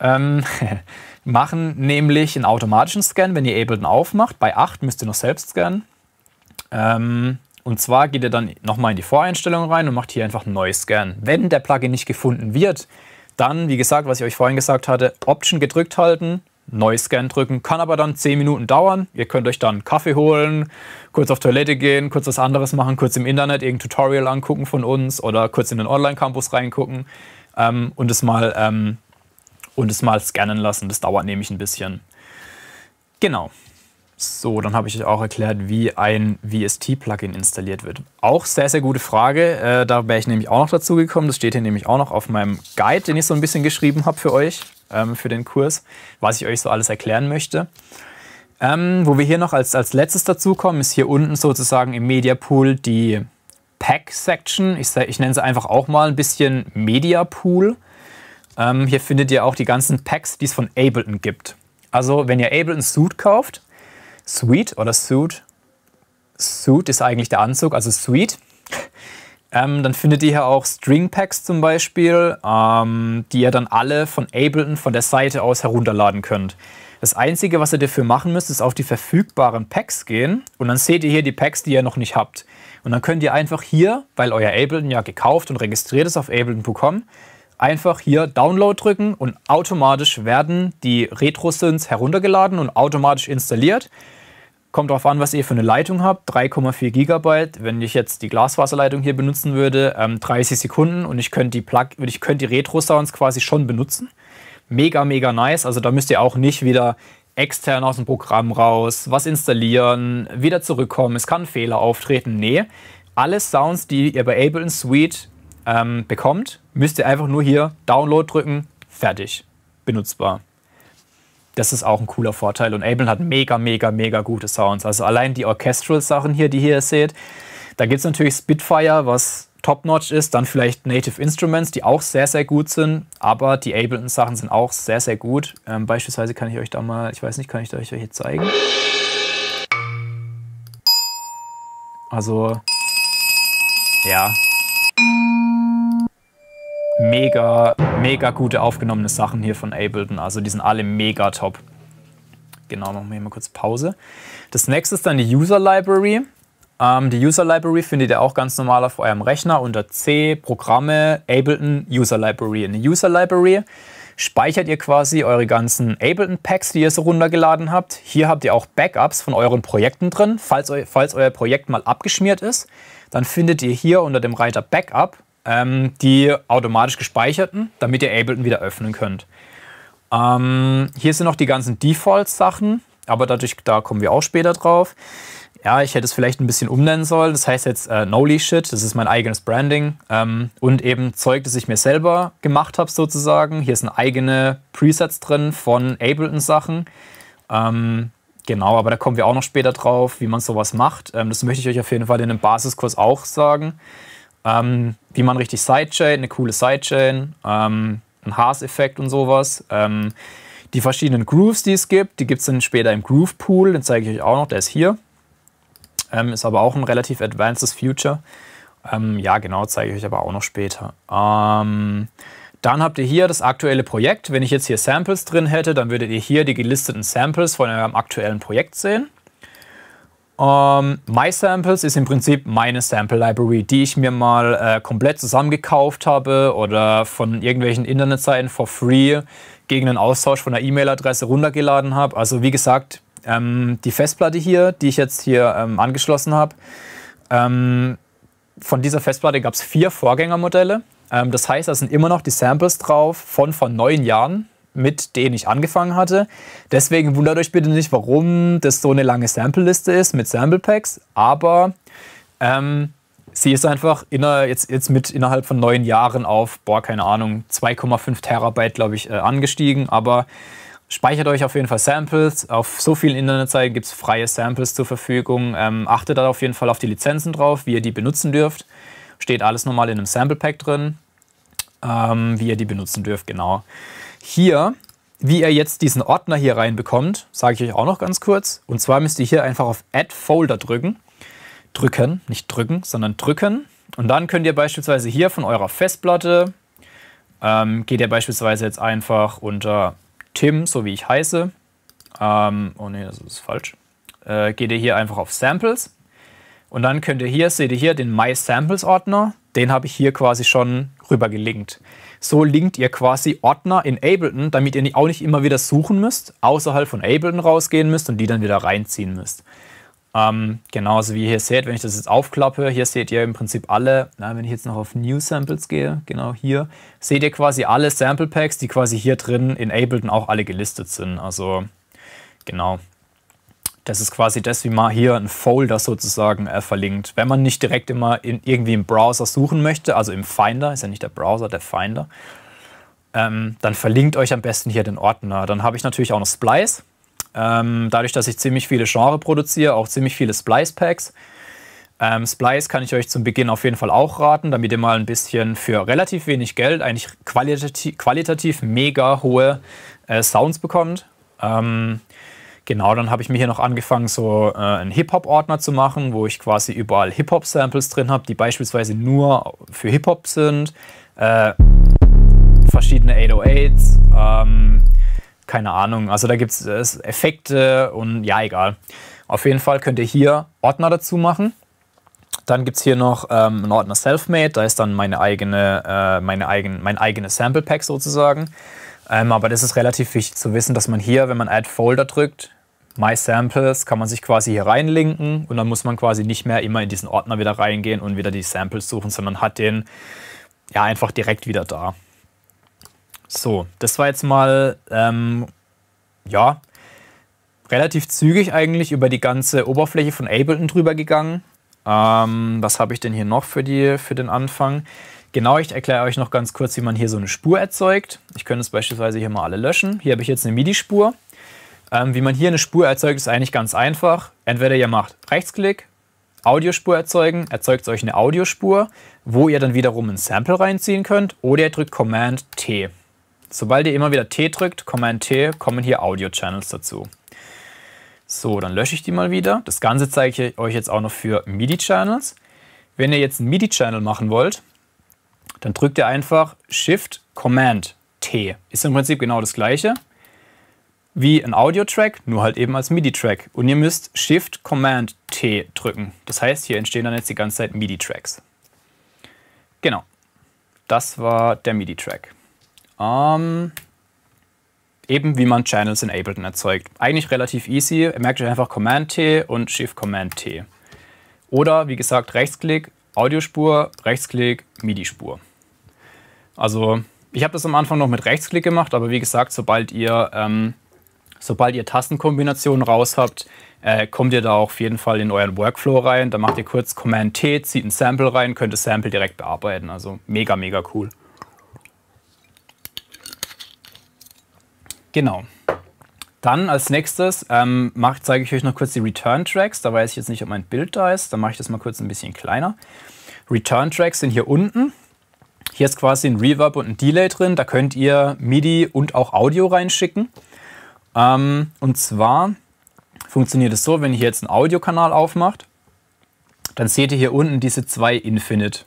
ähm, machen nämlich einen automatischen Scan, wenn ihr Ableton aufmacht. Bei 8 müsst ihr noch selbst scannen. Ähm, und zwar geht ihr dann nochmal in die Voreinstellungen rein und macht hier einfach neu Scan. Wenn der Plugin nicht gefunden wird, dann, wie gesagt, was ich euch vorhin gesagt hatte, Option gedrückt halten, neu Scan drücken. Kann aber dann 10 Minuten dauern. Ihr könnt euch dann Kaffee holen, kurz auf Toilette gehen, kurz was anderes machen, kurz im Internet irgendein Tutorial angucken von uns oder kurz in den Online-Campus reingucken ähm, und, es mal, ähm, und es mal scannen lassen. Das dauert nämlich ein bisschen. Genau. So, dann habe ich euch auch erklärt, wie ein VST-Plugin installiert wird. Auch sehr, sehr gute Frage. Äh, da wäre ich nämlich auch noch dazu gekommen. Das steht hier nämlich auch noch auf meinem Guide, den ich so ein bisschen geschrieben habe für euch, ähm, für den Kurs, was ich euch so alles erklären möchte. Ähm, wo wir hier noch als, als letztes dazu kommen, ist hier unten sozusagen im Media Pool die Pack-Section. Ich, ich nenne sie einfach auch mal ein bisschen Media Pool. Ähm, hier findet ihr auch die ganzen Packs, die es von Ableton gibt. Also, wenn ihr Ableton Suit kauft, Suite oder Suit. Suit ist eigentlich der Anzug, also Suite. Ähm, dann findet ihr hier auch String Packs zum Beispiel, ähm, die ihr dann alle von Ableton von der Seite aus herunterladen könnt. Das Einzige, was ihr dafür machen müsst, ist auf die verfügbaren Packs gehen und dann seht ihr hier die Packs, die ihr noch nicht habt. Und dann könnt ihr einfach hier, weil euer Ableton ja gekauft und registriert ist auf ableton.com, einfach hier Download drücken und automatisch werden die Retro-Synths heruntergeladen und automatisch installiert. Kommt darauf an, was ihr für eine Leitung habt. 3,4 Gigabyte. Wenn ich jetzt die Glasfaserleitung hier benutzen würde, ähm, 30 Sekunden und ich könnte die, Plug ich könnte die Retro-Sounds quasi schon benutzen. Mega, mega nice. Also da müsst ihr auch nicht wieder extern aus dem Programm raus, was installieren, wieder zurückkommen. Es kann Fehler auftreten. Nee, alle Sounds, die ihr bei Ableton Suite ähm, bekommt, müsst ihr einfach nur hier Download drücken, fertig, benutzbar. Das ist auch ein cooler Vorteil. Und Ableton hat mega, mega, mega gute Sounds. Also allein die Orchestral-Sachen hier, die ihr seht. Da gibt es natürlich Spitfire, was top-notch ist. Dann vielleicht Native Instruments, die auch sehr, sehr gut sind. Aber die Ableton-Sachen sind auch sehr, sehr gut. Ähm, beispielsweise kann ich euch da mal, ich weiß nicht, kann ich euch hier zeigen? Also, ja, mega, mega gute aufgenommene Sachen hier von Ableton. Also die sind alle mega top. Genau, machen wir hier mal kurz Pause. Das nächste ist dann die User Library. Ähm, die User Library findet ihr auch ganz normal auf eurem Rechner unter C, Programme, Ableton, User Library. In der User Library speichert ihr quasi eure ganzen Ableton-Packs, die ihr so runtergeladen habt. Hier habt ihr auch Backups von euren Projekten drin. Falls, eu falls euer Projekt mal abgeschmiert ist, dann findet ihr hier unter dem Reiter Backup ähm, die automatisch gespeicherten, damit ihr Ableton wieder öffnen könnt. Ähm, hier sind noch die ganzen Default-Sachen, aber dadurch, da kommen wir auch später drauf. ja, ich hätte es vielleicht ein bisschen umnennen sollen. Das heißt jetzt äh, Noli Shit, das ist mein eigenes Branding. Ähm, und eben Zeug, das ich mir selber gemacht habe, sozusagen. Hier sind eigene Presets drin von Ableton-Sachen. Ähm, genau, aber da kommen wir auch noch später drauf, wie man sowas macht. Ähm, das möchte ich euch auf jeden Fall in einem Basiskurs auch sagen. Ähm, wie man richtig Sidechain, eine coole Sidechain, ähm, ein Haas-Effekt und sowas. Ähm, die verschiedenen Grooves, die es gibt, die gibt es dann später im Groove Pool, den zeige ich euch auch noch, der ist hier. Ähm, ist aber auch ein relativ advancedes Future. Ähm, ja, genau, zeige ich euch aber auch noch später. Ähm, dann habt ihr hier das aktuelle Projekt. Wenn ich jetzt hier Samples drin hätte, dann würdet ihr hier die gelisteten Samples von eurem aktuellen Projekt sehen. Um, MySamples ist im Prinzip meine Sample Library, die ich mir mal äh, komplett zusammengekauft habe oder von irgendwelchen Internetseiten for free gegen einen Austausch von einer E-Mail-Adresse runtergeladen habe. Also wie gesagt, ähm, die Festplatte hier, die ich jetzt hier ähm, angeschlossen habe, ähm, von dieser Festplatte gab es vier Vorgängermodelle. Ähm, das heißt, da sind immer noch die Samples drauf von vor neun Jahren, mit denen ich angefangen hatte. Deswegen wundert euch bitte nicht, warum das so eine lange Sample-Liste ist mit Sample Packs. Aber ähm, sie ist einfach inner, jetzt, jetzt mit innerhalb von neun Jahren auf, boah, keine Ahnung, 2,5 Terabyte, glaube ich, äh, angestiegen. Aber Speichert euch auf jeden Fall Samples. Auf so vielen Internetseiten gibt es freie Samples zur Verfügung. Ähm, achtet da auf jeden Fall auf die Lizenzen drauf, wie ihr die benutzen dürft. Steht alles nochmal in einem Sample Pack drin, ähm, wie ihr die benutzen dürft, genau. Hier, wie ihr jetzt diesen Ordner hier reinbekommt, sage ich euch auch noch ganz kurz. Und zwar müsst ihr hier einfach auf Add Folder drücken. Drücken, nicht drücken, sondern drücken. Und dann könnt ihr beispielsweise hier von eurer Festplatte, ähm, geht ihr beispielsweise jetzt einfach unter Tim, so wie ich heiße. Ähm, oh ne, das ist falsch. Äh, geht ihr hier einfach auf Samples und dann könnt ihr hier, seht ihr hier den My Samples Ordner. Den habe ich hier quasi schon rüber gelinkt. So linkt ihr quasi Ordner in Ableton, damit ihr auch nicht immer wieder suchen müsst, außerhalb von Ableton rausgehen müsst und die dann wieder reinziehen müsst. Ähm, genauso wie ihr hier seht, wenn ich das jetzt aufklappe, hier seht ihr im Prinzip alle, na, wenn ich jetzt noch auf New Samples gehe, genau hier, seht ihr quasi alle Sample Packs, die quasi hier drin in Ableton auch alle gelistet sind. Also genau. Das ist quasi das, wie man hier einen Folder sozusagen äh, verlinkt. Wenn man nicht direkt immer in, irgendwie im Browser suchen möchte, also im Finder, ist ja nicht der Browser, der Finder, ähm, dann verlinkt euch am besten hier den Ordner. Dann habe ich natürlich auch noch Splice. Ähm, dadurch, dass ich ziemlich viele Genre produziere, auch ziemlich viele Splice-Packs. Ähm, Splice kann ich euch zum Beginn auf jeden Fall auch raten, damit ihr mal ein bisschen für relativ wenig Geld eigentlich qualitativ, qualitativ mega hohe äh, Sounds bekommt. Ähm, genau, dann habe ich mir hier noch angefangen, so äh, einen Hip-Hop-Ordner zu machen, wo ich quasi überall Hip-Hop-Samples drin habe, die beispielsweise nur für Hip-Hop sind. Äh, verschiedene 808s, ähm, keine Ahnung. Also da gibt es Effekte und ja, egal. Auf jeden Fall könnt ihr hier Ordner dazu machen. Dann gibt es hier noch ähm, einen Ordner Selfmade, da ist dann meine eigene, äh, meine eigen, mein eigenes Sample Pack sozusagen. Ähm, aber das ist relativ wichtig zu wissen, dass man hier, wenn man Add Folder drückt, My Samples, kann man sich quasi hier reinlinken und dann muss man quasi nicht mehr immer in diesen Ordner wieder reingehen und wieder die Samples suchen, sondern hat den ja einfach direkt wieder da. So, das war jetzt mal, ähm, ja, relativ zügig eigentlich über die ganze Oberfläche von Ableton drüber gegangen. Ähm, was habe ich denn hier noch für, die, für den Anfang? Genau, ich erkläre euch noch ganz kurz, wie man hier so eine Spur erzeugt. Ich könnte es beispielsweise hier mal alle löschen. Hier habe ich jetzt eine MIDI-Spur. Ähm, wie man hier eine Spur erzeugt, ist eigentlich ganz einfach. Entweder ihr macht Rechtsklick, Audiospur erzeugen, erzeugt euch eine Audiospur, wo ihr dann wiederum ein Sample reinziehen könnt, oder ihr drückt Command T. Sobald ihr immer wieder T drückt, Command T, kommen hier Audio-Channels dazu. So, dann lösche ich die mal wieder. Das Ganze zeige ich euch jetzt auch noch für MIDI-Channels. Wenn ihr jetzt einen MIDI-Channel machen wollt, dann drückt ihr einfach Shift Command T. Ist im Prinzip genau das gleiche wie ein Audio-Track, nur halt eben als MIDI-Track. Und ihr müsst Shift Command T drücken. Das heißt, hier entstehen dann jetzt die ganze Zeit MIDI-Tracks. Genau. Das war der MIDI-Track. Ähm, eben wie man Channels in Ableton erzeugt. Eigentlich relativ easy. Ihr merkt euch einfach Command-T und Shift-Command-T. Oder wie gesagt, Rechtsklick, Audiospur, Rechtsklick, MIDI-Spur. Also ich habe das am Anfang noch mit Rechtsklick gemacht, aber wie gesagt, sobald ihr ähm, Sobald ihr Tastenkombinationen raus habt, äh, kommt ihr da auf jeden Fall in euren Workflow rein. Da macht ihr kurz Command T, zieht ein Sample rein, könnt das Sample direkt bearbeiten. Also mega, mega cool. Genau. Dann als nächstes ähm, zeige ich euch noch kurz die Return Tracks. Da weiß ich jetzt nicht, ob mein Bild da ist. Dann mache ich das mal kurz ein bisschen kleiner. Return Tracks sind hier unten. Hier ist quasi ein Reverb und ein Delay drin. Da könnt ihr MIDI und auch Audio reinschicken. Ähm, und zwar funktioniert es so, wenn ihr jetzt einen Audiokanal aufmacht, dann seht ihr hier unten diese zwei Infinite.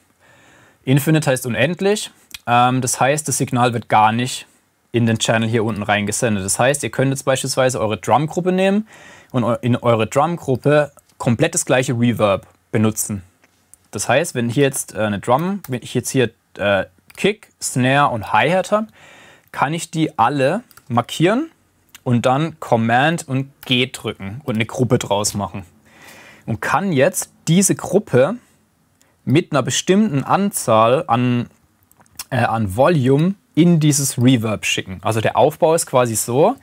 Infinite heißt unendlich. Ähm, das heißt, das Signal wird gar nicht in den Channel hier unten reingesendet. Das heißt, ihr könnt jetzt beispielsweise eure Drumgruppe nehmen und in eure Drumgruppe komplett das gleiche Reverb benutzen. Das heißt, wenn hier jetzt äh, eine Drum, wenn ich jetzt hier äh, Kick, Snare und Hi-Hat habe, kann ich die alle markieren und dann Command und G drücken und eine Gruppe draus machen. Und kann jetzt diese Gruppe mit einer bestimmten Anzahl an, äh, an Volume in dieses Reverb schicken. Also der Aufbau ist quasi so,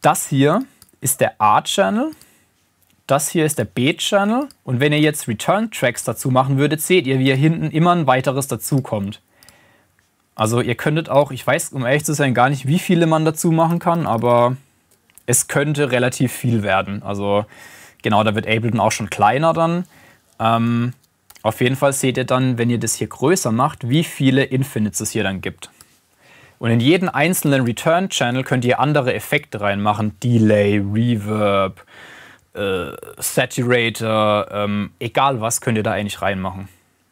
das hier ist der A-Channel, das hier ist der B-Channel und wenn ihr jetzt Return-Tracks dazu machen würdet, seht ihr, wie hier hinten immer ein weiteres dazukommt. Also ihr könntet auch, ich weiß um ehrlich zu sein gar nicht, wie viele man dazu machen kann, aber es könnte relativ viel werden. Also genau, da wird Ableton auch schon kleiner dann. Ähm, auf jeden Fall seht ihr dann, wenn ihr das hier größer macht, wie viele Infinites es hier dann gibt. Und in jeden einzelnen Return-Channel könnt ihr andere Effekte reinmachen. Delay, Reverb, äh, Saturator, ähm, egal was könnt ihr da eigentlich reinmachen.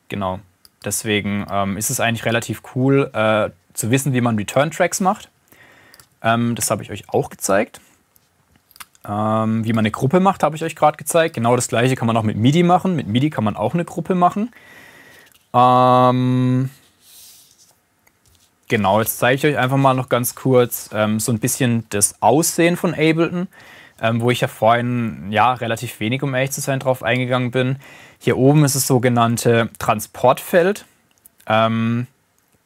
Genau. Deswegen ähm, ist es eigentlich relativ cool äh, zu wissen, wie man Return-Tracks macht. Ähm, das habe ich euch auch gezeigt. Ähm, wie man eine Gruppe macht, habe ich euch gerade gezeigt. Genau das gleiche kann man auch mit MIDI machen. Mit MIDI kann man auch eine Gruppe machen. Ähm, genau, jetzt zeige ich euch einfach mal noch ganz kurz ähm, so ein bisschen das Aussehen von Ableton ähm, wo ich ja vorhin ja relativ wenig, um ehrlich zu sein, drauf eingegangen bin. Hier oben ist das sogenannte Transportfeld. Ähm,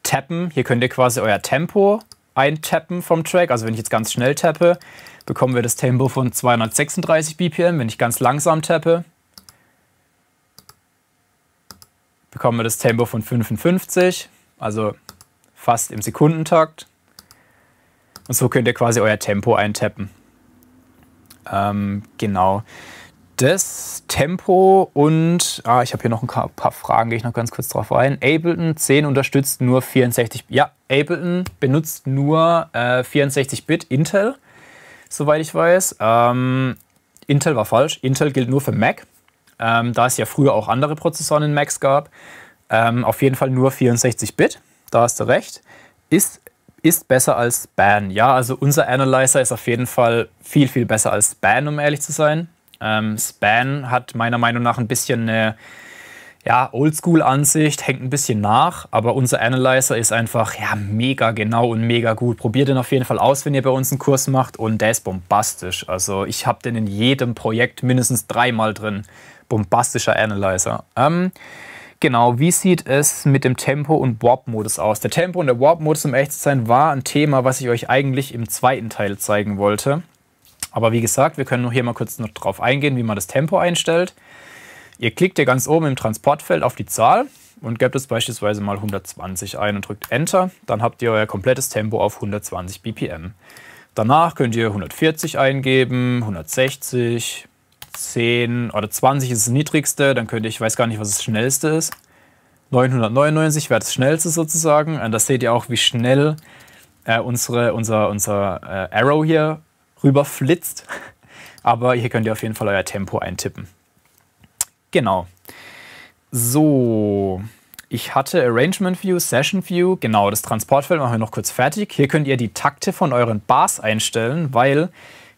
tappen, hier könnt ihr quasi euer Tempo eintappen vom Track. Also wenn ich jetzt ganz schnell tappe, bekommen wir das Tempo von 236 BPM. Wenn ich ganz langsam tappe, bekommen wir das Tempo von 55, also fast im Sekundentakt. Und so könnt ihr quasi euer Tempo eintappen. Ähm, genau. Das Tempo und ah, ich habe hier noch ein paar Fragen, gehe ich noch ganz kurz drauf ein. Ableton 10 unterstützt nur 64. Ja, Ableton benutzt nur äh, 64-Bit Intel, soweit ich weiß. Ähm, Intel war falsch. Intel gilt nur für Mac, ähm, da es ja früher auch andere Prozessoren in Macs gab. Ähm, auf jeden Fall nur 64-Bit, da hast du recht. Ist ist besser als Span. Ja, also unser Analyzer ist auf jeden Fall viel, viel besser als Span, um ehrlich zu sein. Ähm, Span hat meiner Meinung nach ein bisschen eine ja, Oldschool-Ansicht, hängt ein bisschen nach, aber unser Analyzer ist einfach ja, mega genau und mega gut. Probiert den auf jeden Fall aus, wenn ihr bei uns einen Kurs macht und der ist bombastisch. Also ich habe den in jedem Projekt mindestens dreimal drin. Bombastischer Analyzer. Ähm, Genau, wie sieht es mit dem Tempo- und Warp-Modus aus? Der Tempo- und der Warp-Modus, um echt zu sein, war ein Thema, was ich euch eigentlich im zweiten Teil zeigen wollte. Aber wie gesagt, wir können hier mal kurz noch drauf eingehen, wie man das Tempo einstellt. Ihr klickt hier ganz oben im Transportfeld auf die Zahl und gebt es beispielsweise mal 120 ein und drückt Enter. Dann habt ihr euer komplettes Tempo auf 120 BPM. Danach könnt ihr 140 eingeben, 160, 10 oder 20 ist das niedrigste, dann könnte ich, ich weiß gar nicht, was das schnellste ist. 999 wäre das schnellste sozusagen. Und da seht ihr auch, wie schnell äh, unsere, unser, unser äh, Arrow hier rüber flitzt. Aber hier könnt ihr auf jeden Fall euer Tempo eintippen. Genau. So, ich hatte Arrangement View, Session View, genau, das Transportfeld machen wir noch kurz fertig. Hier könnt ihr die Takte von euren Bars einstellen, weil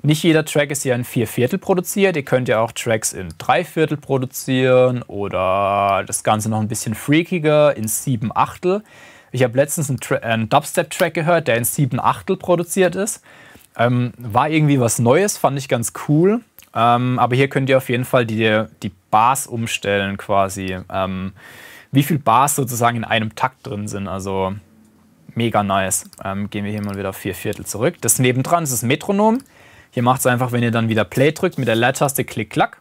nicht jeder Track ist ja in vier Viertel produziert. Ihr könnt ja auch Tracks in drei Viertel produzieren oder das Ganze noch ein bisschen freakiger in sieben Achtel. Ich habe letztens einen, einen Dubstep-Track gehört, der in sieben Achtel produziert ist. Ähm, war irgendwie was Neues, fand ich ganz cool. Ähm, aber hier könnt ihr auf jeden Fall die, die Bars umstellen quasi. Ähm, wie viel Bars sozusagen in einem Takt drin sind. Also mega nice. Ähm, gehen wir hier mal wieder vier Viertel zurück. Das nebendran ist das Metronom. Hier macht es einfach, wenn ihr dann wieder Play drückt, mit der Leertaste Klick-Klack.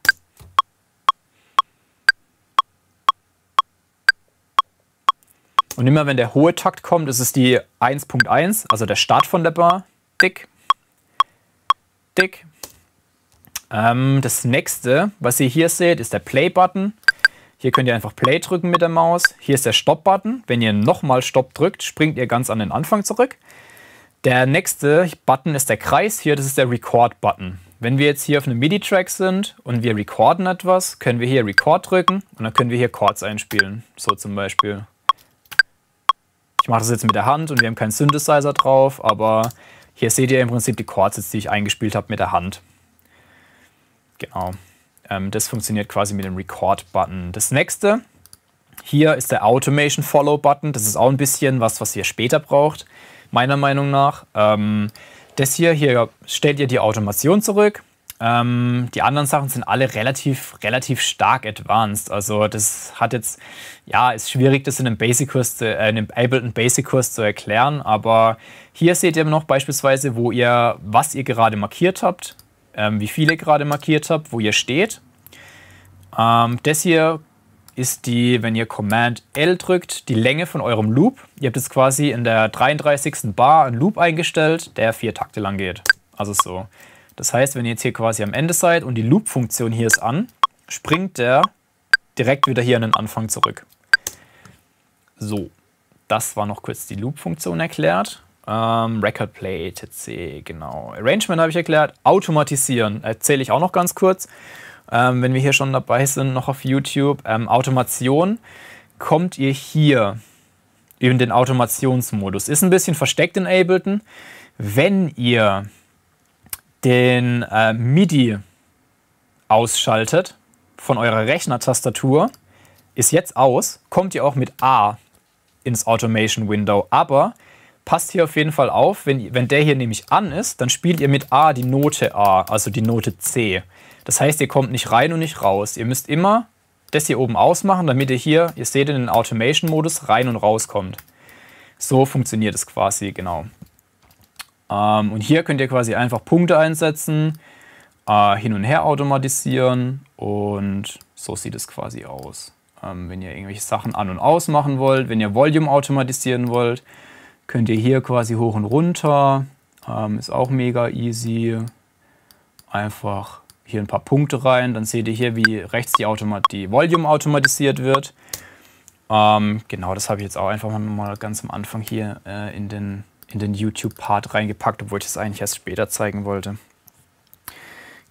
Und immer wenn der hohe Takt kommt, ist es die 1.1, also der Start von der Bar. Dick, dick. Ähm, das nächste, was ihr hier seht, ist der Play-Button. Hier könnt ihr einfach Play drücken mit der Maus. Hier ist der Stop-Button. Wenn ihr nochmal Stop drückt, springt ihr ganz an den Anfang zurück. Der nächste Button ist der Kreis hier, das ist der Record-Button. Wenn wir jetzt hier auf einem MIDI-Track sind und wir recorden etwas, können wir hier Record drücken und dann können wir hier Chords einspielen. So zum Beispiel. Ich mache das jetzt mit der Hand und wir haben keinen Synthesizer drauf, aber hier seht ihr im Prinzip die Chords, jetzt, die ich eingespielt habe mit der Hand. Genau. Ähm, das funktioniert quasi mit dem Record-Button. Das nächste, hier ist der Automation Follow-Button. Das ist auch ein bisschen was, was ihr später braucht meiner Meinung nach. Ähm, das hier, hier stellt ihr die Automation zurück. Ähm, die anderen Sachen sind alle relativ, relativ stark advanced. Also das hat jetzt, ja, ist schwierig, das in einem Basic-Kurs, äh, in einem Ableton Basic-Kurs zu erklären. Aber hier seht ihr noch beispielsweise, wo ihr, was ihr gerade markiert habt, ähm, wie viele gerade markiert habt, wo ihr steht. Ähm, das hier ist die, wenn ihr Command L drückt, die Länge von eurem Loop. Ihr habt jetzt quasi in der 33. Bar einen Loop eingestellt, der vier Takte lang geht. Also so. Das heißt, wenn ihr jetzt hier quasi am Ende seid und die Loop-Funktion hier ist an, springt der direkt wieder hier an den Anfang zurück. So, das war noch kurz die Loop-Funktion erklärt. Ähm, Record Play, etc. Genau. Arrangement habe ich erklärt. Automatisieren erzähle ich auch noch ganz kurz ähm, wenn wir hier schon dabei sind, noch auf YouTube, ähm, Automation, kommt ihr hier in den Automationsmodus. Ist ein bisschen versteckt in Ableton. Wenn ihr den äh, MIDI ausschaltet von eurer Rechnertastatur, ist jetzt aus, kommt ihr auch mit A ins Automation Window. Aber passt hier auf jeden Fall auf, wenn, wenn der hier nämlich an ist, dann spielt ihr mit A die Note A, also die Note C. Das heißt, ihr kommt nicht rein und nicht raus. Ihr müsst immer das hier oben ausmachen, damit ihr hier, ihr seht in den Automation-Modus, rein und raus kommt. So funktioniert es quasi, genau. Ähm, und hier könnt ihr quasi einfach Punkte einsetzen, äh, hin und her automatisieren und so sieht es quasi aus. Ähm, wenn ihr irgendwelche Sachen an- und ausmachen wollt, wenn ihr Volume automatisieren wollt, könnt ihr hier quasi hoch und runter. Ähm, ist auch mega easy. Einfach hier ein paar Punkte rein. Dann seht ihr hier, wie rechts die, Automat die Volume automatisiert wird. Ähm, genau, das habe ich jetzt auch einfach mal ganz am Anfang hier äh, in den, in den YouTube-Part reingepackt, obwohl ich das eigentlich erst später zeigen wollte.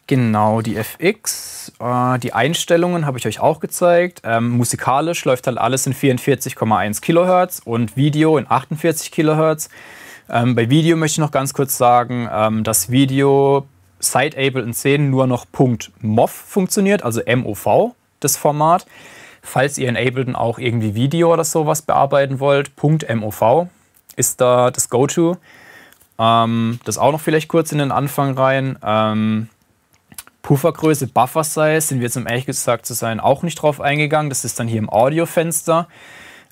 Genau, die FX, äh, die Einstellungen habe ich euch auch gezeigt. Ähm, musikalisch läuft halt alles in 44,1 Kilohertz und Video in 48 Kilohertz. Ähm, bei Video möchte ich noch ganz kurz sagen, ähm, das Video seit Ableton 10 nur noch .mov funktioniert, also MOV, das Format. Falls ihr in Ableton auch irgendwie Video oder sowas bearbeiten wollt, .mov ist da das Go-To. Ähm, das auch noch vielleicht kurz in den Anfang rein. Ähm, Puffergröße, Buffer Size sind wir jetzt, um ehrlich gesagt zu sein, auch nicht drauf eingegangen. Das ist dann hier im Audio-Fenster.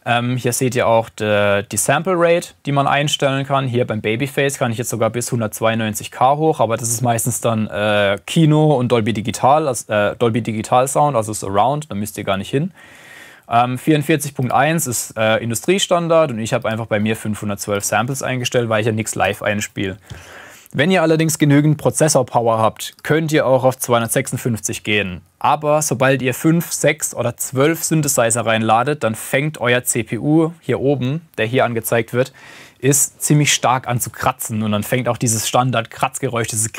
Ähm, hier seht ihr auch de, die Sample Rate, die man einstellen kann. Hier beim Babyface kann ich jetzt sogar bis 192k hoch, aber das ist meistens dann äh, Kino und Dolby Digital, äh, Dolby Digital Sound, also Surround, da müsst ihr gar nicht hin. Ähm, 44.1 ist äh, Industriestandard und ich habe einfach bei mir 512 Samples eingestellt, weil ich ja nichts live einspiele. Wenn ihr allerdings genügend Prozessor-Power habt, könnt ihr auch auf 256 gehen. Aber sobald ihr 5, 6 oder 12 Synthesizer reinladet, dann fängt euer CPU hier oben, der hier angezeigt wird, ist ziemlich stark an zu kratzen. Und dann fängt auch dieses Standard-Kratzgeräusch, dieses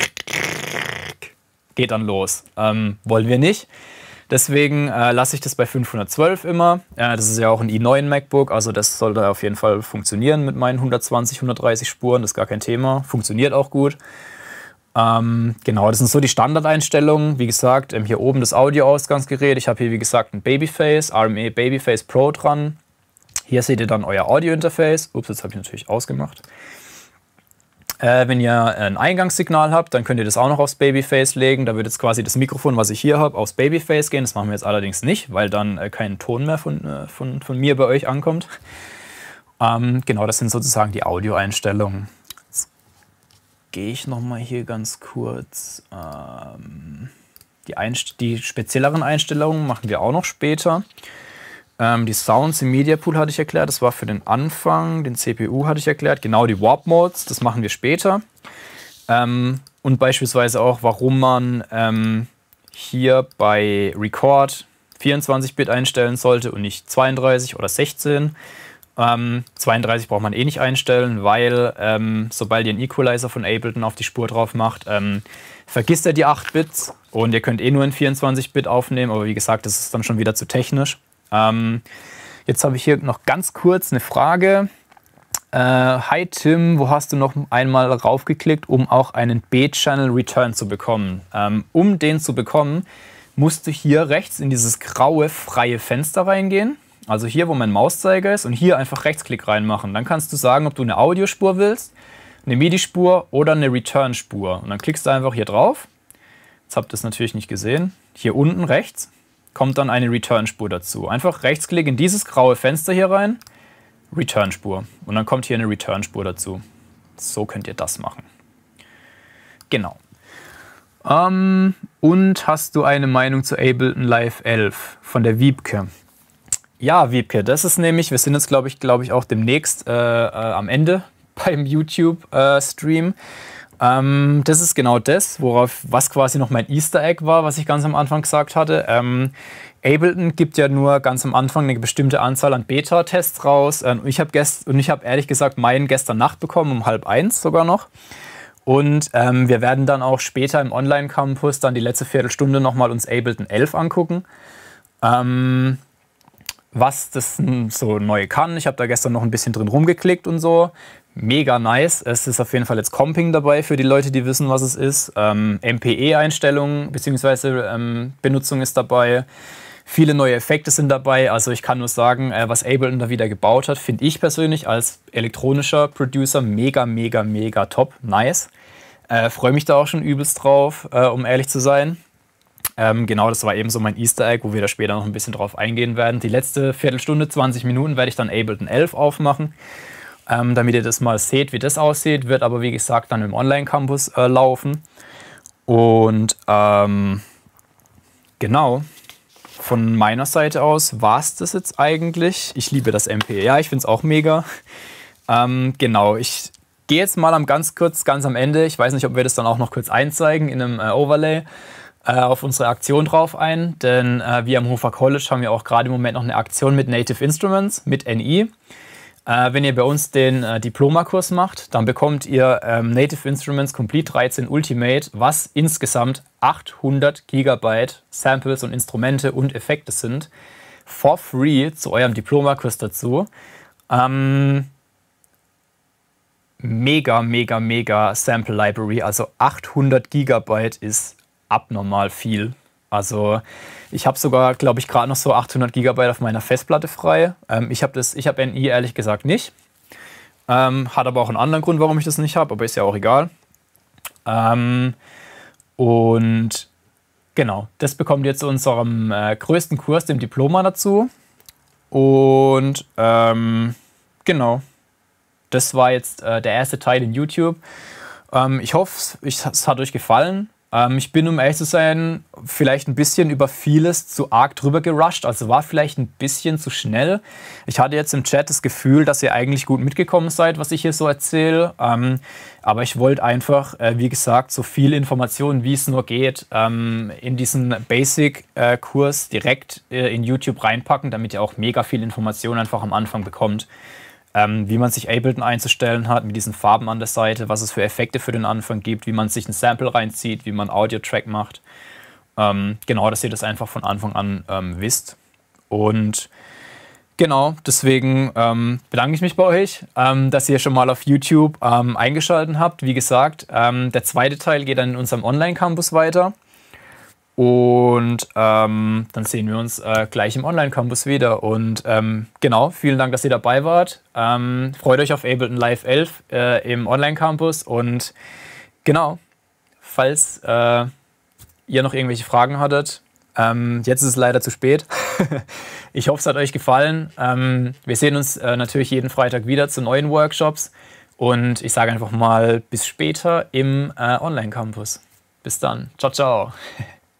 geht dann los. Ähm, wollen wir nicht. Deswegen äh, lasse ich das bei 512 immer. Äh, das ist ja auch ein i9 MacBook, also das sollte auf jeden Fall funktionieren mit meinen 120, 130 Spuren, das ist gar kein Thema. Funktioniert auch gut. Ähm, genau, das sind so die Standardeinstellungen. Wie gesagt, ähm, hier oben das Audio-Ausgangsgerät. Ich habe hier, wie gesagt, ein Babyface, RME Babyface Pro dran. Hier seht ihr dann euer Audio-Interface. Ups, jetzt habe ich natürlich ausgemacht. Äh, wenn ihr ein Eingangssignal habt, dann könnt ihr das auch noch aufs Babyface legen. Da wird jetzt quasi das Mikrofon, was ich hier habe, aufs Babyface gehen. Das machen wir jetzt allerdings nicht, weil dann äh, kein Ton mehr von, äh, von, von mir bei euch ankommt. Ähm, genau, das sind sozusagen die Audioeinstellungen. gehe ich nochmal hier ganz kurz. Ähm, die, die spezielleren Einstellungen machen wir auch noch später. Ähm, die Sounds im Media Pool hatte ich erklärt, das war für den Anfang. Den CPU hatte ich erklärt. Genau die Warp Modes, das machen wir später. Ähm, und beispielsweise auch, warum man ähm, hier bei Record 24-Bit einstellen sollte und nicht 32 oder 16. Ähm, 32 braucht man eh nicht einstellen, weil ähm, sobald ihr einen Equalizer von Ableton auf die Spur drauf macht, ähm, vergisst er die 8 Bits und ihr könnt eh nur in 24-Bit aufnehmen, aber wie gesagt, das ist dann schon wieder zu technisch. Ähm, jetzt habe ich hier noch ganz kurz eine Frage. Äh, hi Tim, wo hast du noch einmal raufgeklickt, um auch einen B-Channel Return zu bekommen? Ähm, um den zu bekommen, musst du hier rechts in dieses graue freie Fenster reingehen. Also hier, wo mein Mauszeiger ist und hier einfach Rechtsklick reinmachen. Dann kannst du sagen, ob du eine Audiospur willst, eine MIDI-Spur oder eine Return-Spur. Und dann klickst du einfach hier drauf. Jetzt habt ihr es natürlich nicht gesehen. Hier unten rechts kommt dann eine Return-Spur dazu. Einfach Rechtsklick in dieses graue Fenster hier rein, Return-Spur. Und dann kommt hier eine Return-Spur dazu. So könnt ihr das machen. Genau. Ähm, und hast du eine Meinung zu Ableton Live 11 von der Wiebke? Ja, Wiebke, das ist nämlich, wir sind jetzt, glaube ich, glaube ich, auch demnächst äh, äh, am Ende beim YouTube-Stream. Äh, ähm, das ist genau das, worauf, was quasi noch mein Easter Egg war, was ich ganz am Anfang gesagt hatte. Ähm, Ableton gibt ja nur ganz am Anfang eine bestimmte Anzahl an Beta-Tests raus. Ähm, ich habe hab ehrlich gesagt meinen gestern Nacht bekommen, um halb eins sogar noch. Und ähm, wir werden dann auch später im Online-Campus dann die letzte Viertelstunde nochmal uns Ableton 11 angucken. Ähm, was das so neu kann. Ich habe da gestern noch ein bisschen drin rumgeklickt und so. Mega nice. Es ist auf jeden Fall jetzt Comping dabei für die Leute, die wissen, was es ist. Ähm, MPE-Einstellungen bzw. Ähm, Benutzung ist dabei. Viele neue Effekte sind dabei. Also ich kann nur sagen, äh, was Ableton da wieder gebaut hat, finde ich persönlich als elektronischer Producer mega, mega, mega top. Nice. Äh, Freue mich da auch schon übelst drauf, äh, um ehrlich zu sein. Ähm, genau, das war eben so mein Easter Egg, wo wir da später noch ein bisschen drauf eingehen werden. Die letzte Viertelstunde, 20 Minuten werde ich dann Ableton 11 aufmachen, ähm, damit ihr das mal seht, wie das aussieht. Wird aber, wie gesagt, dann im Online-Campus äh, laufen. Und ähm, genau, von meiner Seite aus war es das jetzt eigentlich. Ich liebe das MP. Ja, ich finde es auch mega. Ähm, genau, ich gehe jetzt mal am ganz kurz, ganz am Ende. Ich weiß nicht, ob wir das dann auch noch kurz einzeigen in einem äh, Overlay äh, auf unsere Aktion drauf ein, denn äh, wir am Hofer College haben ja auch gerade im Moment noch eine Aktion mit Native Instruments, mit NI. Äh, wenn ihr bei uns den äh, Diplomakurs macht, dann bekommt ihr ähm, Native Instruments Complete 13 Ultimate, was insgesamt 800 Gigabyte Samples und Instrumente und Effekte sind, for free zu eurem Diplomakurs dazu. Ähm, mega, mega, mega Sample Library, also 800 Gigabyte ist abnormal viel. Also ich habe sogar, glaube ich, gerade noch so 800 GB auf meiner Festplatte frei. Ähm, ich habe hab NI ehrlich gesagt nicht. Ähm, hat aber auch einen anderen Grund, warum ich das nicht habe, aber ist ja auch egal. Ähm, und genau, das bekommt ihr zu unserem äh, größten Kurs, dem Diploma dazu. Und ähm, genau, das war jetzt äh, der erste Teil in YouTube. Ähm, ich hoffe, es hat euch gefallen. Ähm, ich bin, um ehrlich zu sein, vielleicht ein bisschen über vieles zu arg drüber gerusht, also war vielleicht ein bisschen zu schnell. Ich hatte jetzt im Chat das Gefühl, dass ihr eigentlich gut mitgekommen seid, was ich hier so erzähle. Ähm, aber ich wollte einfach, äh, wie gesagt, so viel Informationen, wie es nur geht, ähm, in diesen Basic-Kurs äh, direkt äh, in YouTube reinpacken, damit ihr auch mega viel Informationen einfach am Anfang bekommt ähm, wie man sich Ableton einzustellen hat mit diesen Farben an der Seite, was es für Effekte für den Anfang gibt, wie man sich ein Sample reinzieht, wie man Audio-Track macht. Ähm, genau, dass ihr das einfach von Anfang an ähm, wisst. Und genau, deswegen ähm, bedanke ich mich bei euch, ähm, dass ihr schon mal auf YouTube ähm, eingeschaltet habt. Wie gesagt, der zweite Teil geht dann in unserem Online-Campus weiter. Und ähm, dann sehen wir uns äh, gleich im Online-Campus wieder. Und ähm, genau, vielen Dank, dass ihr dabei wart. Ähm, freut euch auf Ableton Live 11 äh, im Online-Campus. Und genau, falls äh, ihr noch irgendwelche Fragen hattet, ähm, jetzt ist es leider zu spät. ich hoffe, es hat euch gefallen. Ähm, wir sehen uns äh, natürlich jeden Freitag wieder zu neuen Workshops. Und ich sage einfach mal bis später im äh, Online-Campus. Bis dann. Ciao, ciao.